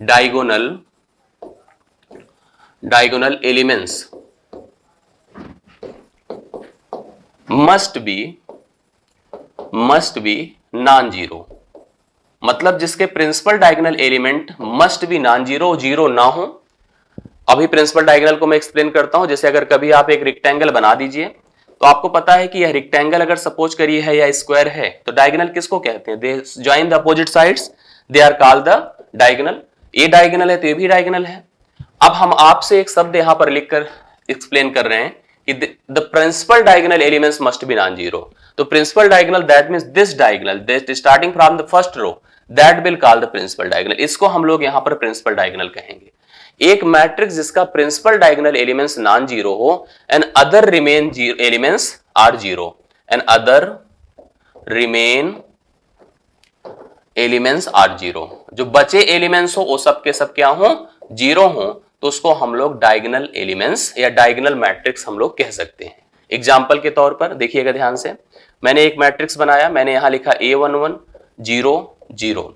diagonal diagonal elements must be must be non zero मतलब जिसके principal diagonal element must be non zero zero ना हो अभी प्रिंसिपल डायगोनल को मैं एक्सप्लेन करता हूँ। जैसे अगर कभी आप एक रिक्टेंगल बना दीजिए तो आपको पता है कि यह रिक्टेंगल अगर सपोज़ करिए है या स्क्वायर है तो डायगोनल किसको कहते हैं? They join the opposite sides they are called the diagonal ये डायगोनल है तो ये भी डायगोनल है। अब हम आपसे एक शब्द यहाँ पर लिखकर एक्सप्लेन कर रहे हैं कि the principal diagonal elements must be non zero तो principal diagonal that means this diagonal starting from the first row that will call the principal diagonal इसको हम लोग यहाँ पर प्रिंसिपल डायगोनल कहेंगे। एक मैट्रिक्स जिसका principal diagonal elements non zero हो and other remain elements are zero and other remain elements are zero जो बचे एलिमेंट्स हो, वो सब के सब क्या हो? ज़ीरो हो। तो उसको हम लोग डायगोनल एलिमेंट्स या डायगोनल मैट्रिक्स हम लोग कह सकते हैं। एग्ज़ाम्पल के तौर पर देखिएगा ध्यान से। मैंने एक मैट्रिक्स बनाया, मैंने यहाँ लिखा A one one zero zero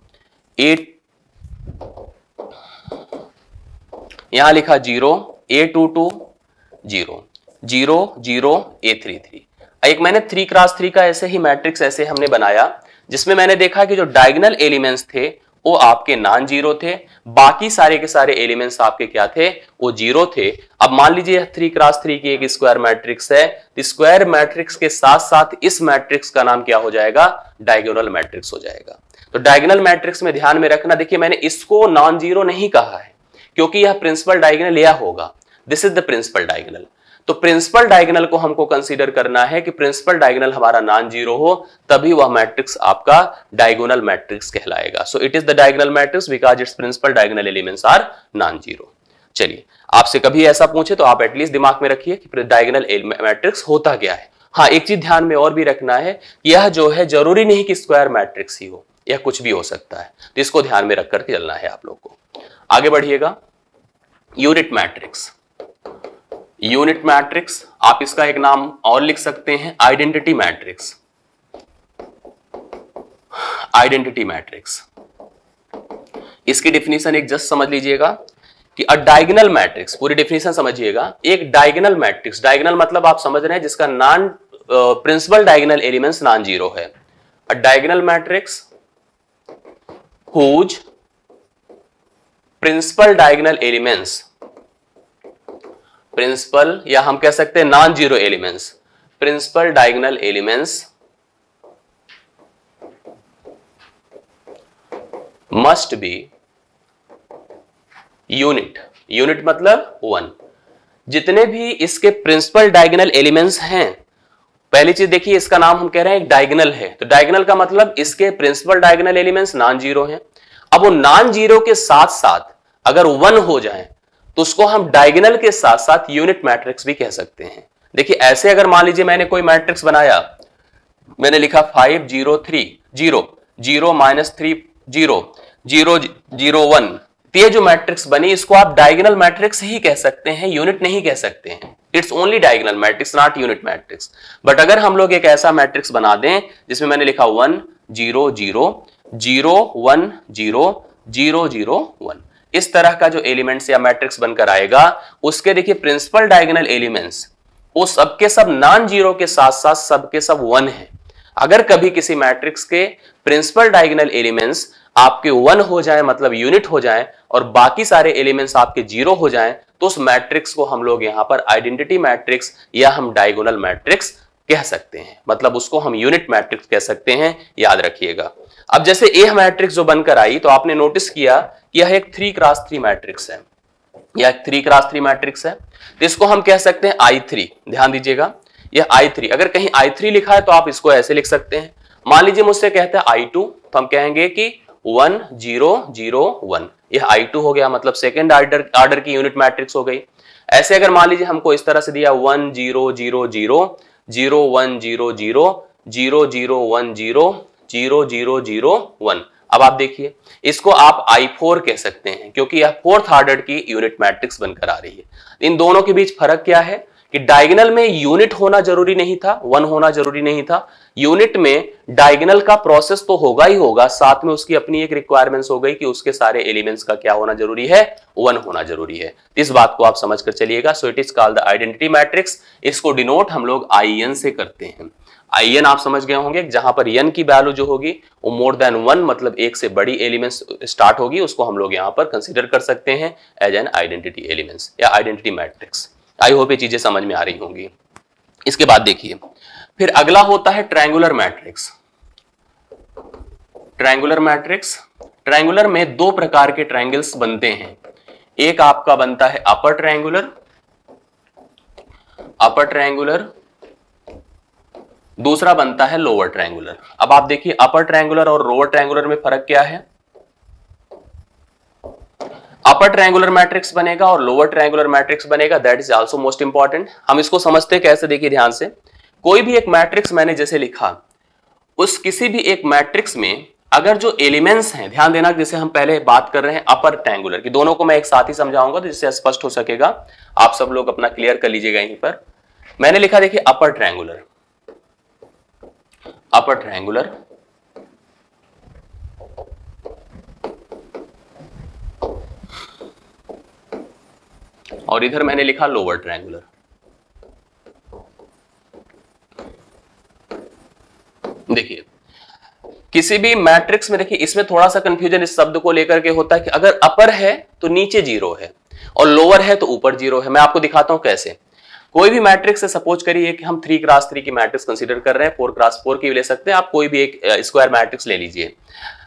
यहाँ लिखा zero A two two zero. Zero zero A three three एक मैंने थ्री क्रॉस थ्री का ऐसे ही मैट्रिक्स ऐसे हमने बनाया, जिसमें मैंने देखा कि जो डायगनल एलिमेंट्स थे, वो आपके नॉन ज़ीरो थे। बाकी सारे के सारे एलिमेंट्स आपके क्या थे? वो ज़ीरो थे। अब मान लीजिए थ्री क्रॉस थ्री की एक स्क्वायर मैट्रिक्स है। तो स्क्वायर मैट्रिक्स के साथ साथ इस मैट्रिक्स का नाम क्या हो जाएगा? डायगोनल मैट्रिक्स हो जाएगा। तो डायगोनल मैट्रिक्स में ध्यान में रखना, देखिए मैंने इसको नॉन ज़ीरो नहीं कहा है। क्योंकि यह प्रिंसिपल डायगोनल यह होगा. This is the principal diagonal तो प्रिंसिपल डायगोनल को हमको कंसीडर करना है कि प्रिंसिपल डायगोनल हमारा नॉन ज़ीरो हो, तभी वह मैट्रिक्स आपका डायगोनल मैट्रिक्स कहलाएगा. So it is the diagonal matrix because its principal diagonal elements are non zero चलिए, आपसे कभी ऐसा पूछे तो आप एटलीस्ट दिमाग में रखिए कि डायगोनल मैट्रिक्स होता क्या है. हाँ एक चीज़ ध्यान में और भी रखना है यह जो है ज़रूरी नहीं कि स्क्वायर मैट्रिक्स ही हो. यह कुछ भी हो सकता है. तो इसको ध्यान में रख करके चलना है आप लोग को. आगे बढ़िएगा. Unit matrix. यूनिट मैट्रिक्स, आप इसका एक नाम और लिख सकते हैं, आइडेंटिटी मैट्रिक्स। Identity matrix. इसकी डिफिनीशन एक जस्ट समझ लीजिएगा कि अ डायगोनल मैट्रिक्स पूरी डिफिनीशन समझिएगा, एक डायगोनल मैट्रिक्स डायगोनल मतलब आप समझ रहे हैं जिसका non principal diagonal elements non zero है। A diagonal matrix whose principal diagonal elements principal या हम कह सकते हैं non zero elements principal diagonal elements must be unit unit मतलब वन जितने भी इसके प्रिंसिपल डायगोनल एलिमेंट्स हैं, पहली चीज़ देखिए, इसका नाम हम कह रहे हैं डायगोनल है। तो डायगोनल का मतलब इसके principal diagonal elements non zero हैं। अब वो नॉन ज़ीरो के साथ साथ अगर वन हो जाए तो उसको हम डायगोनल के साथ साथ यूनिट मैट्रिक्स भी कह सकते हैं। देखिए, ऐसे अगर मान लीजिए मैंने कोई मैट्रिक्स बनाया, मैंने लिखा five zero three zero zero minus three zero zero zero one ये जो मैट्रिक्स बनी, इसको आप डायगोनल मैट्रिक्स ही कह सकते हैं यूनिट नहीं कह सकते हैं। It's only diagonal matrix not unit matrix but अगर हम लोग एक ऐसा मैट्रिक्स बना दें, जिसमें मैंने लिखा one zero zero zero one zero zero zero one. इस तरह का जो एलिमेंट्स या मैट्रिक्स बनकर आएगा, उसके देखिए प्रिंसिपल डायगोनल एलिमेंट्स, वो सबके सब नॉन ज़ीरो के साथ साथ सबके सब वन है। अगर कभी किसी मैट्रिक्स के प्रिंसिपल डायगोनल एलिमेंट्स आपके वन हो जाए मतलब यूनिट हो जाए, और बाकी सारे एलिमेंट्स आपके ज़ीरो हो जाए तो उस मैट्रिक्स को हम लोग यहाँ पर आइडेंटिटी मैट्रिक्स या हम डायगोनल मैट्रिक्स कह सकते हैं। मतलब उसको हम यूनिट मैट्रिक्स कह सकते हैं, याद रखिएगा। अब जैसे ए मैट्रिक्स जो बनकर आई तो आपने नोटिस किया कि यह एक थ्री क्रास थ्री मैट्रिक्स है। यह थ्री क्रास थ्री मैट्रिक्स है। तो इसको हम कह सकते हैं आई थ्री ध्यान दीजिएगा, यह आई थ्री अगर कहीं आई थ्री लिखा है तो आप इसको ऐसे लिख सकते हैं। मान लीजिए मुझसे कहते हैं आई टू तो हम कहेंगे कि वन ज़ीरो ज़ीरो वन यह आई टू हो गया मतलब सेकेंड आर्डर आर्डर की यूनिट मैट्रिक्स हो गई। ऐसे अगर मान लीजिए हमको इस तरह से दिया one zero zero zero zero one zero zero zero zero one zero zero zero zero one अब आप देखिए, इसको आप आई फोर कह सकते हैं, क्योंकि यह फोर्थ ऑर्डर की यूनिट मैट्रिक्स बनकर आ रही है। इन दोनों के बीच फ़र्क क्या है? कि डायगोनल में यूनिट होना ज़रूरी नहीं था वन होना ज़रूरी नहीं था। यूनिट में डायगनल का प्रोसेस तो होगा ही होगा, साथ में उसकी अपनी एक रिक्वायरमेंट्स हो गई कि उसके सारे एलिमेंट्स का क्या होना ज़रूरी है? वन होना ज़रूरी है। इस बात को आप समझ कर चलिएगा। So it is called the identity matrix इसको डिनोट हम लोग आई से करते हैं। आई एन आप समझ गए होंगे, जहाँ पर एन की वैल्यू जो होगी, वो मोर देन वन मतलब एक से बड़ी एलिमेंट्स स्टार्ट होगी, उसको हम लोग यहाँ पर कंसिडर कर सकते हैं एज एन आइडेंटिटी एलिमेंट्स या आइडेंटिटी मैट्रिक्स आई होप ये चीज़ें समझ में आ रही होंगी। इसके बाद देखिए, फिर अगला होता है triangular matrix triangular matrix triangular में दो प्रकार के ट्रायंगल्स बनते हैं। एक आपका बनता है अपर ट्रायंगुलर अपर ट्रायंगुलर दूसरा बनता है लोअर ट्रायंगुलर अब आप देखिए अपर ट्रायंगुलर और लोअर ट्रायंगुलर में फ़र्क क्या है? अपर ट्रायंगुलर मैट्रिक्स बनेगा और लोअर ट्रायंगुलर मैट्रिक्स बनेगा that is also most important हम इसको समझते कैसे, देखिए ध्यान से। कोई भी एक मैट्रिक्स मैंने जैसे लिखा, उस किसी भी एक मैट्रिक्स में अगर जो एलिमेंट्स हैं, ध्यान देना जैसे हम पहले बात कर रहे हैं अपर ट्रायंगुलर की, दोनों को मैं एक साथ ही समझाऊँगा तो जिससे स्पष्ट हो सकेगा। आप सब लोग अपना क्लियर कर लीजिएगा यहीं पर। मैंने लिखा, देखिए अपर ट्रायंगुलर अपर ट्रायंगुलर और इधर मैंने लिखा लोअर ट्रायंगुलर देखिए, किसी भी मैट्रिक्स में देखिए, इसमें थोड़ा सा कंफ्यूजन इस शब्द को लेकर के होता है कि अगर अपर है तो नीचे ज़ीरो है और लोअर है तो ऊपर ज़ीरो है। मैं आपको दिखाता हूँ कैसे। कोई भी मैट्रिक्स से सपोज़ करिए कि हम थ्री क्रास थ्री की मैट्रिक्स कंसीडर कर रहे हैं फोर क्रास फोर की भी ले सकते हैं, आप कोई भी एक स्क्वायर मैट्रिक्स ले लीजिए।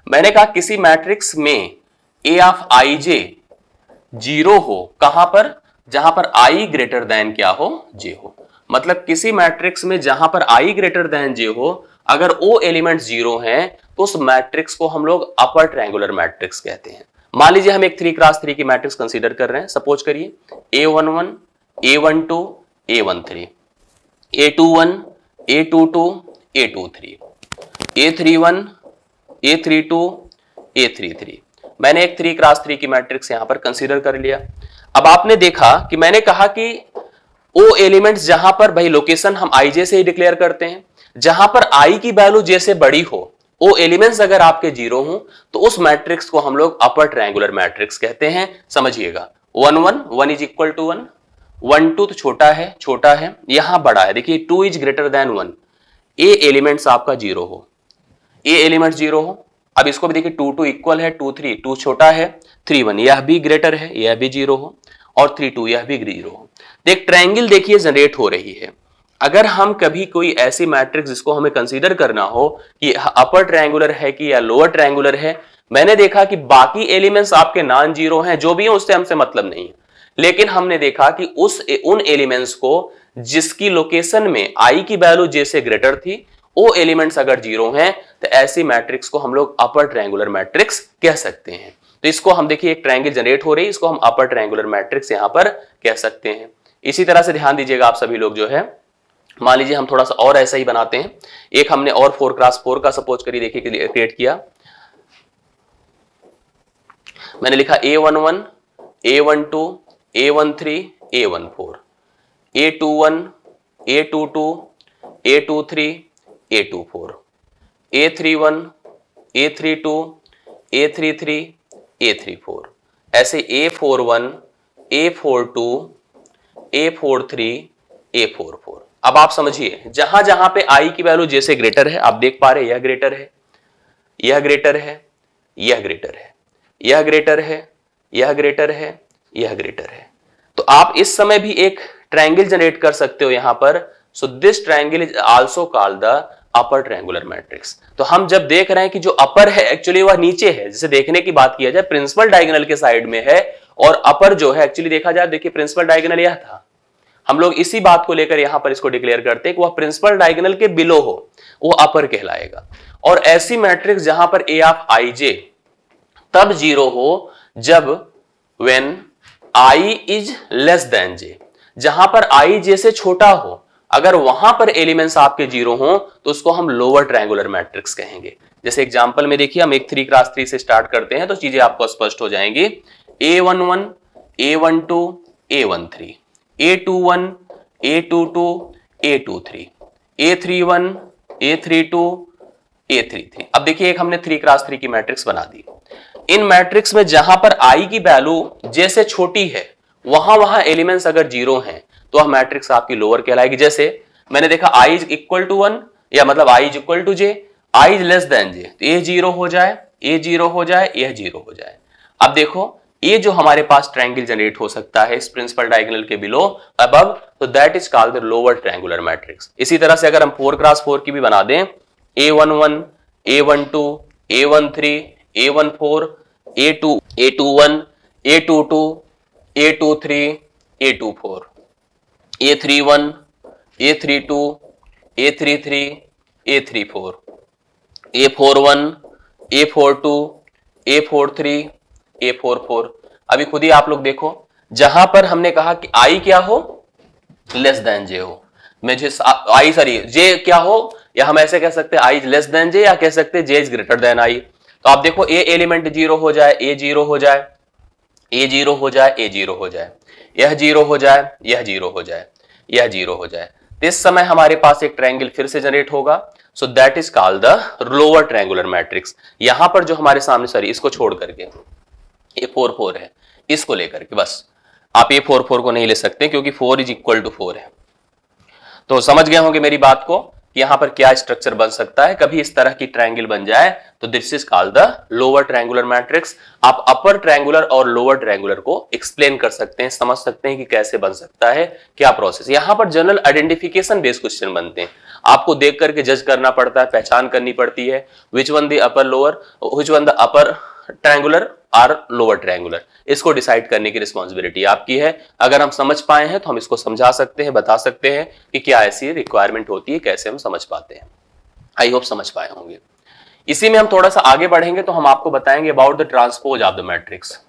मैंने कहा किसी मैट्रिक्स में ए ऑफ़ आई जे ज़ीरो हो, कहाँ पर? जहाँ पर आई ग्रेटर देन क्या हो? जे हो। मतलब किसी मैट्रिक्स में जहाँ पर आई ग्रेटर देन जे हो, अगर ओ एलिमेंट ज़ीरो हैं तो उस मैट्रिक्स को हम लोग अपर ट्रायंगुलर मैट्रिक्स कहते हैं। मान लीजिए हम एक थ्री क्रास थ्री की मैट्रिक्स कंसीडर कर रहे हैं, सपोज़ करिए। A one one A one two A one three A two one A two two A two three A three one A three two A three three मैंने एक three cross three की matrix यहाँ पर consider कर लिया। अब आपने देखा कि मैंने कहा कि ओ एलिमेंट्स जहाँ पर भाई लोकेशन हम आईजे से ही डिक्लेयर करते हैं। जहाँ पर आई की वैल्यू जैसे बड़ी हो ओ एलिमेंट्स अगर आपके ज़ीरो हो तो उस मैट्रिक्स को हम लोग अपर ट्रायंगुलर मैट्रिक्स कहते हैं। समझिएगा। One one one is equal to one one two तो छोटा है छोटा है, यहाँ बड़ा है। देखिए two is greater than one A elements आपका ज़ीरो हो। ए एलिमेंट ज़ीरो हो। अब इसको भी देखिए टू टू इक्वल है टू थ्री टू छोटा है थ्री वन यह भी ग्रेटर है, यह भी ज़ीरो हो, और थ्री टू यह भी ज़ीरो हो। देख ट्रायंगल देखिए जनरेट हो रही है। अगर हम कभी कोई ऐसी मैट्रिक्स जिसको हमें कंसीडर करना हो कि अपर ट्रायंगुलर है कि या लोअर ट्रायंगुलर है, मैंने देखा कि बाकी एलिमेंट्स आपके नॉन ज़ीरो हैं, जो भी है, उससे हमसे मतलब नहीं है। लेकिन हमने देखा कि उस उन एलिमेंट्स को जिसकी लोकेशन में आई की वैल्यू जैसे ग्रेटर थी, वो एलिमेंट्स अगर ज़ीरो हैं तो ऐसी मैट्रिक्स को हम लोग अपर ट्रायंगुलर मैट्रिक्स कह सकते हैं। तो इसको हम देखिए, एक ट्रायंगल जनरेट हो रही है, इसको हम अपर ट्रायंगुलर मैट्रिक्स यहाँ पर कह सकते हैं। इसी तरह से ध्यान दीजिएगा आप सभी लोग जो है, मान लीजिए हम थोड़ा सा और ऐसा ही बनाते हैं। एक हमने और फोर क्रॉस फोर का सपोज़ करिए, देखिए क्रिएट किया। मैंने लिखा A one one A one two A one three A one four A two one A two two A two three A two four A three one A three two A three three A three four ऐसे A four one A four two A four three A four four अब आप समझिए, जहाँ जहाँ पे आई की value जैसे greater है, आप देख पा रहे यह ग्रेटर है, यह ग्रेटर है, यह ग्रेटर है, यह ग्रेटर है, यह ग्रेटर है यह ग्रेटर है। तो आप इस समय भी एक ट्रायंगल जनरेट कर सकते हो यहाँ पर। So this triangle is also called the upper triangular matrix तो हम जब देख रहे हैं कि जो अपर है एक्चुअली वह नीचे है, जिसे देखने की बात किया जाए प्रिंसिपल डायगोनल के साइड में है और अपर जो है एक्चुअली देखा जाए, देखिए प्रिंसिपल डायगोनल यह था। हम लोग इसी बात को लेकर यहाँ पर इसको डिक्लेयर करते हैं कि वह प्रिंसिपल डायगोनल के बिलो हो, वो अपर कहलाएगा। और ऐसी मैट्रिक्स जहाँ पर ए ऑफ़ आई जे तब ज़ीरो हो जब when I is less than J जहाँ पर आई जे से छोटा हो, अगर वहाँ पर एलिमेंट्स आपके ज़ीरो हो तो उसको हम लोअर ट्रायंगुलर मैट्रिक्स कहेंगे। जैसे एग्जांपल में देखिए, हम एक थ्री क्रॉस थ्री से स्टार्ट करते हैं तो चीज़ें आपको स्पष्ट हो जाएँगी। A one one A one two A one three A two one A two two A two three A three one A three two A three three अब देखिए, एक हमने थ्री क्रॉस थ्री की मैट्रिक्स बना दी। इन matrix में जहाँ पर आई की वैल्यू जैसे छोटी है, वहाँ वहाँ एलिमेंट्स अगर ज़ीरो हैं तो वह मैट्रिक्स आपकी लोअर कहलाएगी। जैसे मैंने देखा I is equal to one या मतलब I is equal to J I is less than J तो ए ज़ीरो हो जाए ए ज़ीरो हो जाए, यह ज़ीरो हो जाए। अब देखो, ये जो हमारे पास ट्रायंगल जनरेट हो सकता है इस प्रिंसिपल डायगोनल के बिलो अबव तो that is called the lower triangular matrix इसी तरह से अगर हम फोर क्रॉस फोर की भी बना दें A one one A one two A one three A one four A two A two one A two two A two three A two four A three one A three two A three three A three four A four one A four two A four three A four four अभी खुद ही आप लोग देखो, जहाँ पर हमने कहा कि आई क्या हो? लेस देन जे हो। मैं जे आई सॉरी जे क्या हो? या हम ऐसे कह सकते हैं I is less than J या कह सकते हैं J is greater than I तो आप देखो ए एलिमेंट ज़ीरो हो जाए ए ज़ीरो हो जाए ए ज़ीरो हो जाए ए ज़ीरो हो जाए। यह ज़ीरो हो जाए, यह ज़ीरो हो जाए, यह ज़ीरो हो जाए। इस समय हमारे पास एक ट्रायंगल फिर से जनरेट होगा। So that is called the lower triangular matrix यहाँ पर जो हमारे सामने सॉरी इसको छोड़ करके, ये फोर फोर है, इसको लेकर के बस। आप ये फोर फोर को नहीं ले सकते, क्योंकि four is equal to four है। तो समझ गए होंगे मेरी बात को? यहाँ पर क्या स्ट्रक्चर बन सकता है? कभी इस तरह की ट्रायंगल बन जाए तो this is called the lower triangular matrix आप अपर ट्रायंगुलर और लोअर ट्रायंगुलर को एक्सप्लेन कर सकते हैं, समझ सकते हैं कि कैसे बन सकता है, क्या प्रोसेस यहाँ पर जनरल आइडेंटिफिकेशन बेस्ड क्वेश्चन बनते हैं। आपको देख करके जज करना पड़ता है, पहचान करनी पड़ती है which one the upper lower which one the upper triangular or lower triangular. इसको डिसाइड करने की रिस्पॉन्सिबिलिटी आपकी है। अगर हम समझ पाए हैं तो हम इसको समझा सकते हैं, बता सकते हैं कि क्या ऐसी रिक्वायरमेंट होती है, कैसे हम समझ पाते हैं। आई होप समझ पाए होंगे। इसी में हम थोड़ा सा आगे बढ़ेंगे तो हम आपको बताएँगे about the transpose of the matrix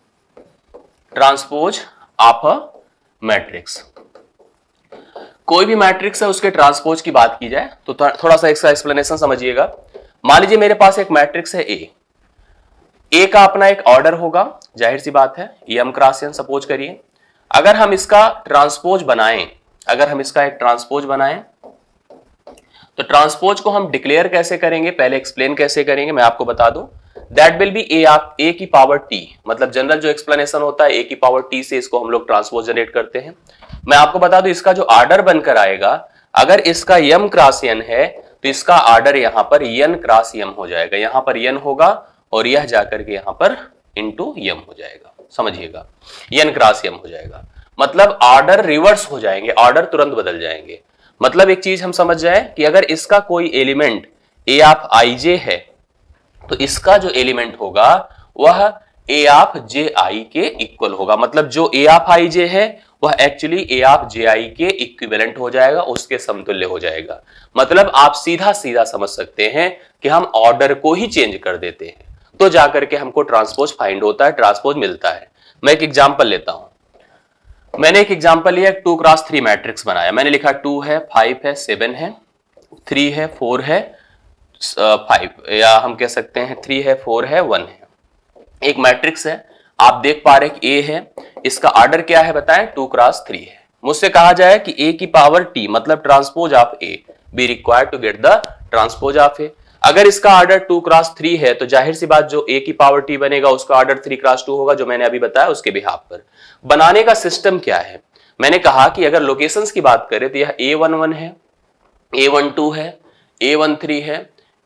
transpose of matrix कोई भी मैट्रिक्स है, उसके ट्रांसपोज की बात की जाए तो थोड़ा सा इसका एक्सप्लेनेशन समझिएगा। मान लीजिए मेरे पास एक मैट्रिक्स है ए ए का अपना एक ऑर्डर होगा, ज़ाहिर सी बात है एम क्रॉस सपोज़ करिए। अगर हम इसका ट्रांसपोज बनाएँ, अगर हम इसका एक ट्रांसपोज बनाएँ तो ट्रांसपोज को हम डिक्लेयर कैसे करेंगे, पहले एक्सप्लेन कैसे करेंगे, मैं आपको बता दूँ। दैट विल बी ए आप ए की पावर टी मतलब जनरल जो एक्सप्लेनेशन होता है ए की पावर टी से इसको हम लोग ट्रांसपोज जनरेट करते हैं। मैं आपको बता दूँ, इसका जो आर्डर बनकर आएगा, अगर इसका यम क्रॉस यन है तो इसका आर्डर यहाँ पर यन क्रॉस यम हो जाएगा। यहाँ पर यन होगा और यह जाकर के यहाँ पर इंटू यम हो जाएगा। समझिएगा। यन क्रॉस यम हो जाएगा। मतलब ऑर्डर रिवर्स हो जाएँगे। ऑर्डर तुरंत बदल जाएँगे। मतलब एक चीज़ हम समझ जाए कि अगर इसका कोई एलिमेंट ए आप आई जे है तो इसका जो एलिमेंट होगा, वह ए आप जे आई के इक्वल होगा। मतलब जो ए आप आई जे है, वह एक्चुअली ए आप जे आई के इक्विवेलेंट हो जाएगा, उसके समतुल्य हो जाएगा। मतलब आप सीधा सीधा समझ सकते हैं कि हम ऑर्डर को ही चेंज कर देते हैं। तो जाकर के हमको ट्रांसपोज फाइंड होता है, ट्रांसपोज मिलता है। मैं एक एग्ज़ाम्पल लेता हूँ। मैंने एक एग्ज़ाम्पल लिया, टू क्रॉस थ्री मैट्रिक्स बनाया। मैंने लिखा टू है, फाइव है, सेवन है, थ्री है, फोर है फाइव, या हम कह सकते हैं थ्री है, फोर है, वन है। एक मैट्रिक्स है, आप देख पा रहे ए है, इसका ऑर्डर क्या है बताएँ? टू क्रॉस थ्री है। मुझसे कहा जाए कि ए की पावर टी मतलब transpose of A, B required to get the transpose of A. अगर इसका ऑर्डर टू क्रॉस थ्री है तो ज़ाहिर सी बात जो ए की पावर टी बनेगा, उसका ऑर्डर थ्री क्रॉस टू होगा, जो मैंने अभी बताया उसके बिहाफ पर। बनाने का सिस्टम क्या है? मैंने कहा कि अगर लोकेशंस की बात करें तो यह ए वन वन है ए वन टू है ए वन थ्री है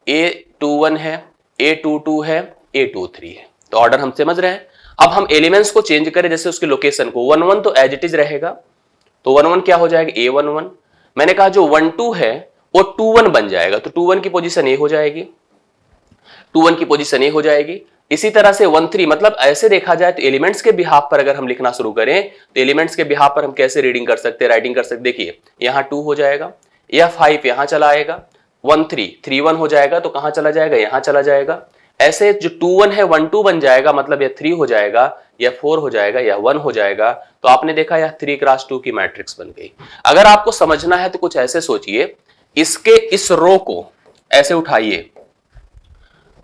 ए टू वन है ए टू टू है ए टू थ्री है। तो ऑर्डर हम समझ रहे हैं। अब हम एलिमेंट्स को चेंज करें, जैसे उसके लोकेशन को। वन वन तो एज इट इज़ रहेगा तो वन वन क्या हो जाएगा? ए वन वन मैंने कहा जो वन टू है वो टू वन बन जाएगा। तो टू वन की पोजीशन ए हो जाएगी। टू वन की पोजीशन ए हो जाएगी। इसी तरह से वन थ्री मतलब ऐसे देखा जाए तो एलिमेंट्स के बिहाफ पर अगर हम लिखना शुरू करें तो एलिमेंट्स के बिहाफ पर हम कैसे रीडिंग कर सकते हैं राइटिंग कर सकते? देखिए, यहाँ टू हो जाएगा या फाइव यहाँ चला आएगा, वन थ्री थ्री वन हो जाएगा तो कहाँ चला जाएगा? यहाँ चला जाएगा। ऐसे जो टू वन है, वन टू बन जाएगा मतलब यह थ्री हो जाएगा या फोर हो जाएगा या वन हो जाएगा। तो आपने देखा यह थ्री क्रास टू की मैट्रिक्स बन गई। अगर आपको समझना है तो कुछ ऐसे सोचिए इसके इस रो को ऐसे उठाइए।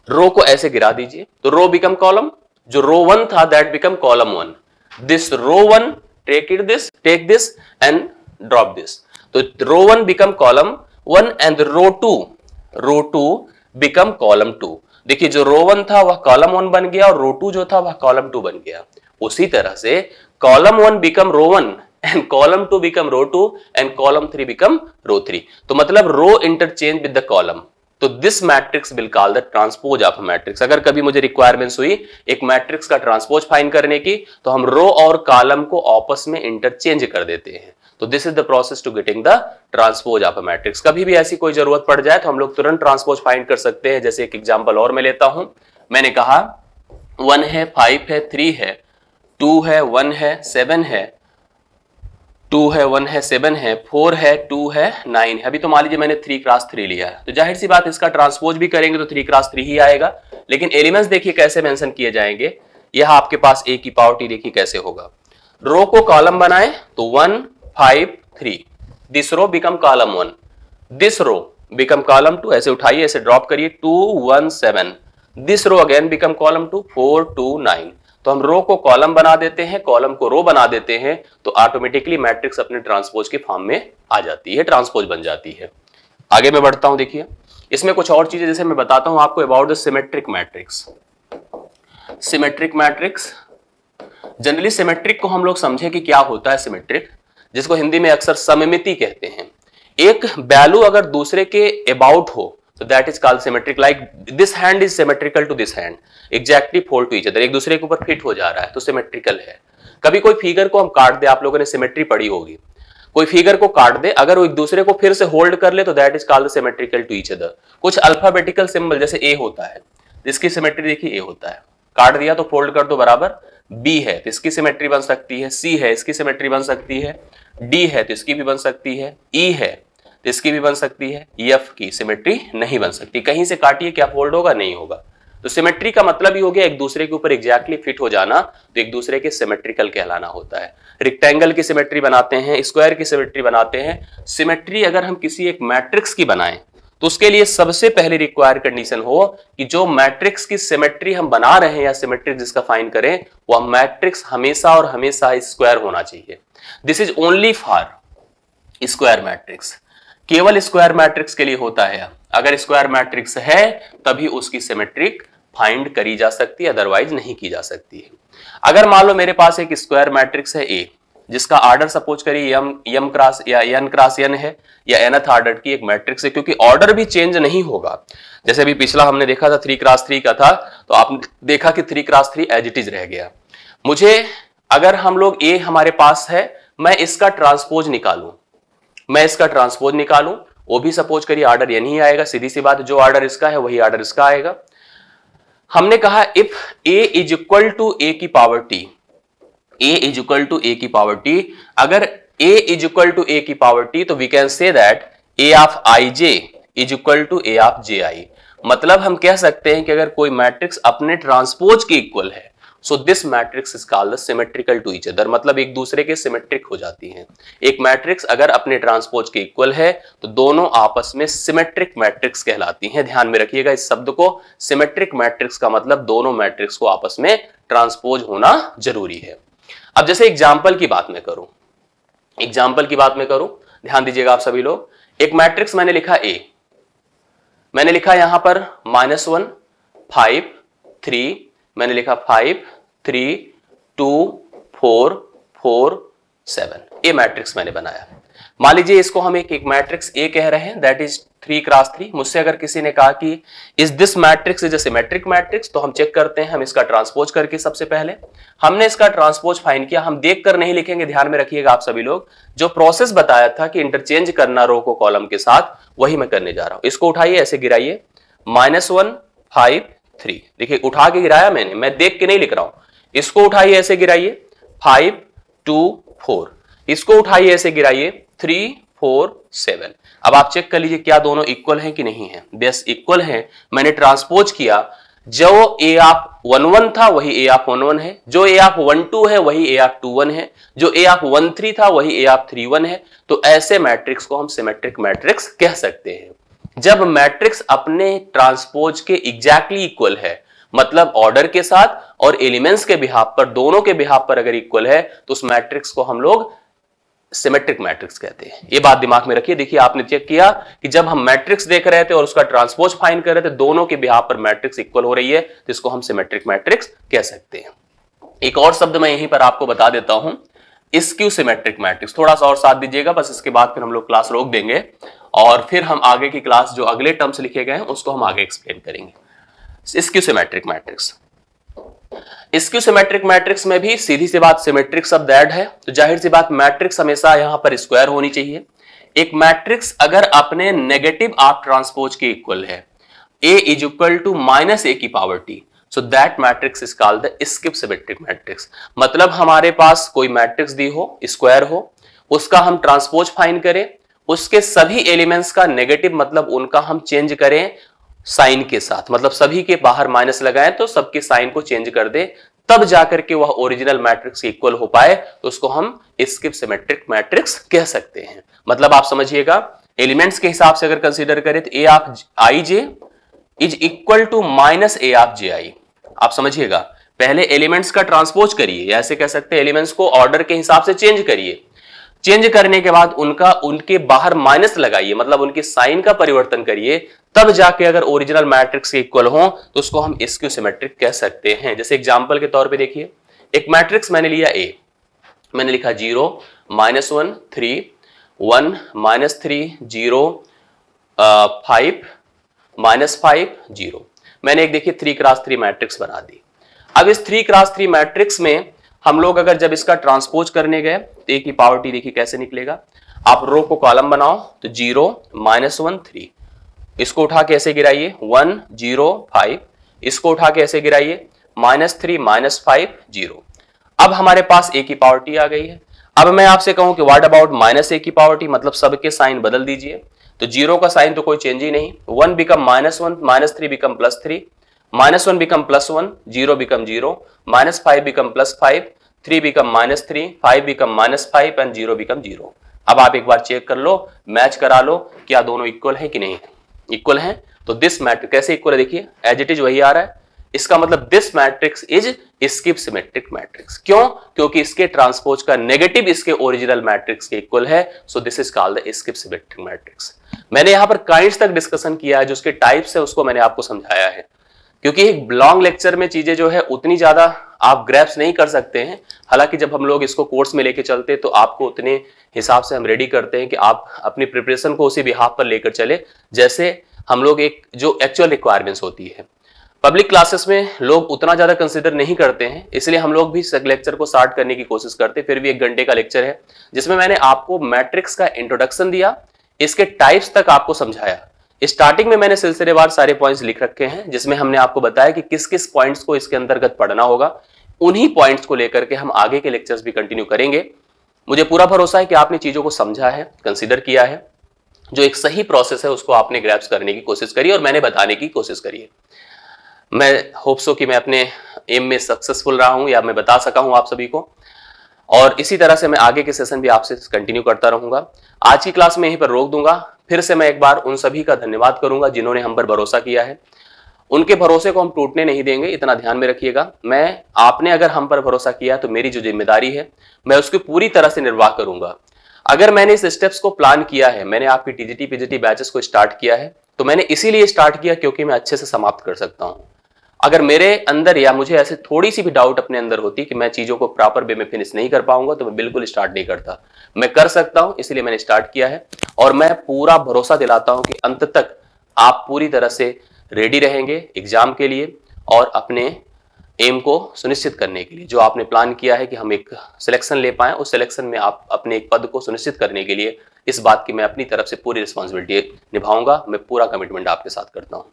रो को ऐसे गिरा दीजिए। तो रो बिकम कॉलम जो रो वन था that become column one this row one take it this take this and drop this तो row one become column one and row two row two become column two देखिए, जो row one था, वह column one बन गया और रो to जो था, वह कॉलम टू बन गया। उसी तरह से column one become row one and column two become row two and column three become row three तो मतलब row interchange with the column तो this matrix will call the transpose of matrix अगर कभी मुझे रिक्वायरमेंट्स हुई, एक matrix का transpose fine करने की तो हम रो और कॉलम को आपस में इंटरचेंज कर देते हैं। तो this is the process to getting the transpose of matrix कभी भी ऐसी कोई ज़रूरत पड़ जाए तो हम लोग तुरंत ट्रांसपोज फाइंड कर सकते हैं। जैसे एक एग्जांपल और मैं लेता हूँ। मैंने कहा वन है फाइव है थ्री है टू है वन है सेवन है टू है, वन है, सेवन है, फोर है, टू है, नाइन है। अभी तो मान लीजिए मैंने थ्री क्रॉस थ्री लिया है। तो ज़ाहिर सी बात इसका ट्रांसपोज भी करेंगे तो थ्री क्रॉस थ्री ही आएगा। लेकिन एलिमेंट्स देखिए कैसे मेंशन किए जाएँगे। यह आपके पास ए की पावर टी देखिए कैसे होगा। रो को कॉलम बनाए तो one five three this row become column one this row become column two ऐसे उठाइए, ऐसे ड्रॉप करिए। Two one seven this row again become column two four two nine तो हम रो को कॉलम बना देते हैं कॉलम को रो बना देते हैं तो ऑटोमेटिकली मैट्रिक्स अपने ट्रांसपोज के फॉर्म में आ जाती है ट्रांसपोज बन जाती है। आगे मैं बढ़ता हूँ, देखिए। इसमें कुछ और चीज़ें, जैसे मैं बताता हूँ आपको about the symmetric matrix symmetric matrix generally symmetric को हम लोग समझे कि क्या होता है सिमेट्रिक जिसको हिंदी में अक्सर सममिति कहते हैं। एक वैल्यू अगर दूसरे के अबाउट हो तो that is called symmetric like this hand is symmetrical to this hand exactly fold to each other एक दूसरे के ऊपर फिट हो जा रहा है तो सिमेट्रिकल है। कभी कोई फिगर को हम काट दे, आप लोगों ने सिमेट्री पढ़ी होगी। कोई फिगर को काट दे, अगर वो एक दूसरे को फिर से होल्ड कर ले तो that is called symmetrical to each other कुछ अल्फाबेटिकल सिंबल जैसे ए होता है इसकी सिमेट्री देखिए ए होता है। काट दिया तो फोल्ड कर दो बराबर। बी है तो इसकी सिमेट्री बन सकती है। सी है, इसकी सिमेट्री बन सकती है। डी है तो इसकी भी बन सकती है। ई e है तो इसकी भी बन सकती है एफ़ की सिमेट्री नहीं बन सकती। कहीं से काटिए क्या फोल्ड होगा, नहीं होगा। तो सिमेट्री का मतलब ही हो गया एक दूसरे के ऊपर एग्जैक्टली फिट हो जाना तो एक दूसरे के सिमेट्रिकल कहलाना होता है। रिक्टेंगल की सिमेट्री बनाते हैं स्क्वायर की सिमेट्री बनाते हैं। सिमेट्री अगर हम किसी एक मैट्रिक्स की बनाएँ तो उसके लिए सबसे पहले रिक्वायर कंडीशन हो कि जो मैट्रिक्स की सिमेट्री हम बना रहे हैं या सिमेट्रिक जिसका फाइन करें वह मैट्रिक्स हमेशा और हमेशा स्क्वायर होना चाहिए। This is only for square matrix केवल स्क्वायर मैट्रिक्स के लिए होता है। अगर स्क्वायर मैट्रिक्स है, तभी उसकी सिमेट्रिक फाइंड करी जा सकती है, अदरवाइज़ नहीं की जा सकती है। अगर मान लो मेरे पास एक स्क्वायर मैट्रिक्स है ए जिसका ऑर्डर सपोज़ करिए यम यम क्रॉस या एन क्रॉस एन है, या एनथ ऑर्डर की एक मैट्रिक्स है, क्योंकि ऑर्डर भी चेंज नहीं होगा। जैसे अभी पिछला हमने देखा था थ्री क्रॉस थ्री का था तो आपने देखा कि three cross three as it is रह गया। मुझे, अगर हम लोग ए हमारे पास है, मैं इसका ट्रांसपोज निकालू। मैं इसका ट्रांसपोज निकालू, वो भी सपोज़ करिए ऑर्डर ये नहीं आएगा, सीधी सी बात जो ऑर्डर इसका है, वही ऑर्डर इसका आएगा। हमने कहा if A is equal to A की power T A is equal to A की पावर टी अगर A is equal to A की पावर टी तो we can say that A of I J is equal to A of J I मतलब हम कह सकते हैं कि अगर कोई मैट्रिक्स अपने ट्रांसपोज के इक्वल है so this matrix is called symmetrical to each other मतलब एक दूसरे के सिमेट्रिक हो जाती हैं। एक मैट्रिक्स अगर अपने ट्रांसपोज के इक्वल है तो दोनों आपस में सिमेट्रिक मैट्रिक्स कहलाती हैं। ध्यान में रखिएगा इस शब्द को। सिमेट्रिक मैट्रिक्स का मतलब दोनों मैट्रिक्स को आपस में ट्रांसपोज होना ज़रूरी है। अब जैसे एग्ज़ाम्पल की बात में करूँ। एग्ज़ाम्पल की बात में करूँ। ध्यान दीजिएगा आप सभी लोग। एक मैट्रिक्स मैंने लिखा ए मैंने लिखा यहाँ पर माइनस वन फाइव थ्री मैंने लिखा five three two four four seven A matrix मैंने बनाया। मान लीजिए इसको हम एक, एक मैट्रिक्स ए कह रहे हैं that is three cross three मुझसे अगर किसी ने कहा कि is this matrix is symmetric matrix तो हम चेक करते हैं हम इसका ट्रांसपोज करके सबसे पहले। हमने इसका ट्रांसपोज फाइन किया हम देख कर नहीं लिखेंगे ध्यान में रखिएगा आप सभी लोग। जो प्रोसेस बताया था कि इंटरचेंज करना रो को कॉलम के साथ वही मैं करने जा रहा हूँ। इसको उठाइए ऐसे गिराइए। माइनस वन फाइव थ्री देखिए उठा के गिराया मैंने मैं देख के नहीं लिख रहा हूँ। इसको उठाइए ऐसे गिराइए। फाइव टू फोर इसको उठाइए ऐसे गिराइए। थ्री फोर सेवन अब आप चेक कर लीजिए क्या दोनों इक्वल हैं कि नहीं है। बेस इक्वल हैं। मैंने ट्रांसपोज किया। जो ए आप वन वन था, वही ए आप वन वन है। जो ए आप वन टू है, वही ए आप टू वन है। जो ए आप वन थ्री था, वही ए आप थ्री वन है। तो ऐसे मैट्रिक्स को हम सिमेट्रिक मैट्रिक्स कह सकते हैं। जब मैट्रिक्स अपने ट्रांसपोज के एग्जैक्टली exactly इक्वल है मतलब ऑर्डर के साथ और एलिमेंट्स के बिहाफ पर, दोनों के बिहाब पर अगर इक्वल है तो उस मैट्रिक्स को हम लोग सिमेट्रिक मैट्रिक्स कहते हैं। ये बात दिमाग में रखिए। देखिए, आपने चेक किया कि जब हम मैट्रिक्स देख रहे थे और उसका ट्रांसपोज फाइन कर रहे थे, दोनों के बिहाब पर मैट्रिक्स इक्वल हो रही है तो इसको हम सिमेट्रिक मैट्रिक्स कह सकते हैं। एक और शब्द मैं यहीं पर आपको बता देता हूँ। स्क्यू सिमेट्रिक मैट्रिक्स थोड़ा सा और साथ दीजिएगा, बस इसके बाद फिर हम लोग क्लास रोक देंगे और फिर हम आगे की क्लास जो अगले टर्म्स लिखे गए हैं, उसको हम आगे एक्सप्लेन करेंगे। Skew symmetric matrix. Skew symmetric matrix में भी सीधी सी बात सिमेट्रिक शब्द ऐड है। तो ज़ाहिर सी बात, मैट्रिक्स हमेशा यहाँ पर स्क्वायर होनी चाहिए। एक मैट्रिक्स अगर अपने नेगेटिव आप ट्रांसपोज के इक्वल है A is equal to minus A की power T so that matrix is called the skip symmetric matrix मतलब हमारे पास कोई मैट्रिक्स दी हो स्क्वायर हो, उसका हम ट्रांसपोज फाइन करें, उसके सभी एलिमेंट्स का नेगेटिव मतलब उनका हम चेंज करें साइन के साथ। मतलब सभी के बाहर माइनस लगाएँ तो सबके साइन को चेंज कर दे, तब जाकर के वह ओरिजिनल मैट्रिक्स इक्वल हो पाए तो उसको हम स्किप सिमेट्रिक मैट्रिक्स कह सकते हैं। मतलब आप समझिएगा, एलिमेंट्स के हिसाब से अगर कंसीडर करें तो A of I J is equal to minus A of J I. आप समझिएगा, पहले एलिमेंट्स का ट्रांसपोज करिए, ऐसे कह सकते हैं, एलिमेंट्स को ऑर्डर के हिसाब से चेंज करिए। चेंज करने के बाद उनका, उनके बाहर माइनस लगाइए मतलब उनके साइन का परिवर्तन करिए, तब जाके अगर ओरिजिनल मैट्रिक्स के इक्वल हो तो उसको हम स्क्यू सिमेट्रिक कह सकते हैं। जैसे एग्ज़ाम्पल के तौर पर देखिए, एक मैट्रिक्स मैंने लिया ए मैंने लिखा zero, minus one, three, one, minus three, zero five, minus five, zero. मैंने एक देखिए थ्री क्रॉस थ्री मैट्रिक्स बना दी। अब इस थ्री क्रॉस थ्री मैट्रिक्स में हम लोग अगर जब इसका ट्रांसपोज करने गए तो एक ही पावर्टी देखिए कैसे निकलेगा। आप रो को कॉलम बनाओ तो ज़ीरो माइनस वन थ्री इसको उठा के ऐसे गिराइए वन ज़ीरो फाइव इसको उठा के ऐसे गिराइए minus three minus five zero अब हमारे पास ए की पावर्टी आ गई है। अब मैं आपसे कहूँ कि व्हाट अबाउट माइनस ए की पावर्टी मतलब सबके साइन बदल दीजिए। तो ज़ीरो का साइन तो कोई चेंज ही नहीं। One become minus one minus three become plus three minus one become plus one zero become zero minus five become plus five three become minus three five become minus five and zero become zero अब आप एक बार check कर लो match करा लो क्या दोनों equal है कि नहीं। इक्वल है? तो दिस मैट्रिक कैसे इक्वल है? देखिए एज इट इज़ वही आ रहा है। इसका मतलब this matrix is skip symmetric matrix क्यों? क्योंकि इसके ट्रांसपोज का नेगेटिव इसके ओरिजिनल मैट्रिक्स के इक्वल है so this is called the skip symmetric matrix मैंने यहाँ पर काइंड्स तक डिस्कशन किया है, जो उसके टाइप्स है, उसको मैंने आपको समझाया है। क्योंकि एक लॉन्ग लेक्चर में चीज़ें जो है उतनी ज़्यादा आप ग्रैप्स नहीं कर सकते हैं। हालाँकि जब हम लोग इसको कोर्स में लेके चलते हैं तो आपको उतने हिसाब से हम रेडी करते हैं कि आप अपनी प्रिपरेशन को उसी बिहाफ पर लेकर चले, जैसे हम लोग एक जो एक्चुअल रिक्वायरमेंट्स होती है। पब्लिक क्लासेस में लोग उतना ज़्यादा कंसिडर नहीं करते हैं, इसलिए हम लोग भी लेक्चर को स्टार्ट करने की कोशिश करते फिर भी एक घंटे का लेक्चर है, जिसमें मैंने आपको मैट्रिक्स का इंट्रोडक्शन दिया, इसके टाइप्स तक आपको समझाया। स्टार्टिंग में मैंने सिलसिलेवार सारे पॉइंट्स लिख रखे हैं, जिसमें हमने आपको बताया कि किस किस पॉइंट्स को इसके अंतर्गत पढ़ना होगा। उन्हीं पॉइंट्स को लेकर के हम आगे के लेक्चर्स भी कंटिन्यू करेंगे। मुझे पूरा भरोसा है कि आपने चीज़ों को समझा है कंसिडर किया है। जो एक सही प्रोसेस है, उसको आपने ग्रैप्स करने की कोशिश करी और मैंने बताने की कोशिश करी है। मैं होप्सो कि मैं अपने एम में सक्सेसफुल रहा हूँ या मैं बता सका हूँ आप सभी को। और इसी तरह से मैं आगे के सेशन भी आपसे कंटिन्यू करता रहूँगा। आज की क्लास में यहीं पर रोक दूँगा। फिर से मैं एक बार उन सभी का धन्यवाद करूँगा जिन्होंने हम पर भरोसा किया है। उनके भरोसे को हम टूटने नहीं देंगे, इतना ध्यान में रखिएगा। मैं, आपने अगर हम पर भरोसा किया तो मेरी जो ज़िम्मेदारी है, मैं उसकी पूरी तरह से निर्वाह करूँगा। अगर मैंने इस स्टेप्स को प्लान किया है, मैंने आपकी टीजीटी पीजीटी बैचेस को स्टार्ट किया है तो मैंने इसीलिए स्टार्ट किया क्योंकि मैं अच्छे से समाप्त कर सकता हूँ। अगर मेरे अंदर या मुझे ऐसे थोड़ी सी भी डाउट अपने अंदर होती कि मैं चीज़ों को प्रॉपर वे में फिनिश नहीं कर पाऊँगा तो मैं बिल्कुल स्टार्ट नहीं करता। मैं कर सकता हूँ, इसलिए मैंने स्टार्ट किया है। और मैं पूरा भरोसा दिलाता हूँ कि अंत तक आप पूरी तरह से रेडी रहेंगे एग्ज़ाम के लिए और अपने एम को सुनिश्चित करने के लिए। जो आपने प्लान किया है कि हम एक सिलेक्शन ले पाए, उस सिलेक्शन में आप अपने एक पद को सुनिश्चित करने के लिए इस बात की मैं अपनी तरफ़ से पूरी रिस्पॉन्सिबिलिटी निभाऊँगा। मैं पूरा कमिटमेंट आपके साथ करता हूँ।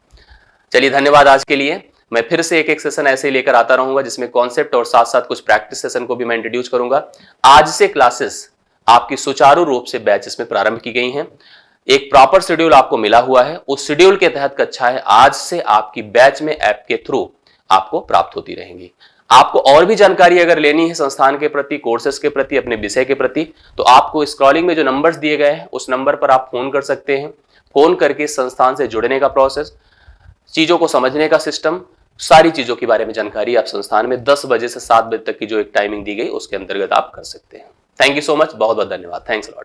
चलिए, धन्यवाद आज के लिए। मैं फिर से एक एक सेशन ऐसे ही लेकर आता रहूँगा, जिसमें कॉन्सेप्ट और साथ साथ कुछ प्रैक्टिस सेशन को भी मैं इंट्रोड्यूस करूँगा। आज से क्लासेस आपकी सुचारू रूप से बैचेस में प्रारंभ की गई हैं। एक प्रॉपर शेड्यूल आपको मिला हुआ है। उस शेड्यूल के तहत कक्षा है। आज से आपकी बैच में ऐप के थ्रू आपको प्राप्त होती रहेंगी। आपको और भी जानकारी अगर लेनी है संस्थान के प्रति कोर्सेज के प्रति, अपने विषय के प्रति तो आपको स्क्रॉलिंग में जो नंबर्स दिए गए हैं, उस नंबर पर आप फ़ोन कर सकते हैं। फ़ोन करके संस्थान से जुड़ने का प्रोसेस चीज़ों को समझने का सिस्टम सारी चीज़ों के बारे में जानकारी आप संस्थान में 10 बजे से सात बजे तक की जो एक टाइमिंग दी गई, उसके अंतर्गत आप कर सकते हैं। थैंक यू सो मच बहुत बहुत धन्यवाद थैंक्स लॉट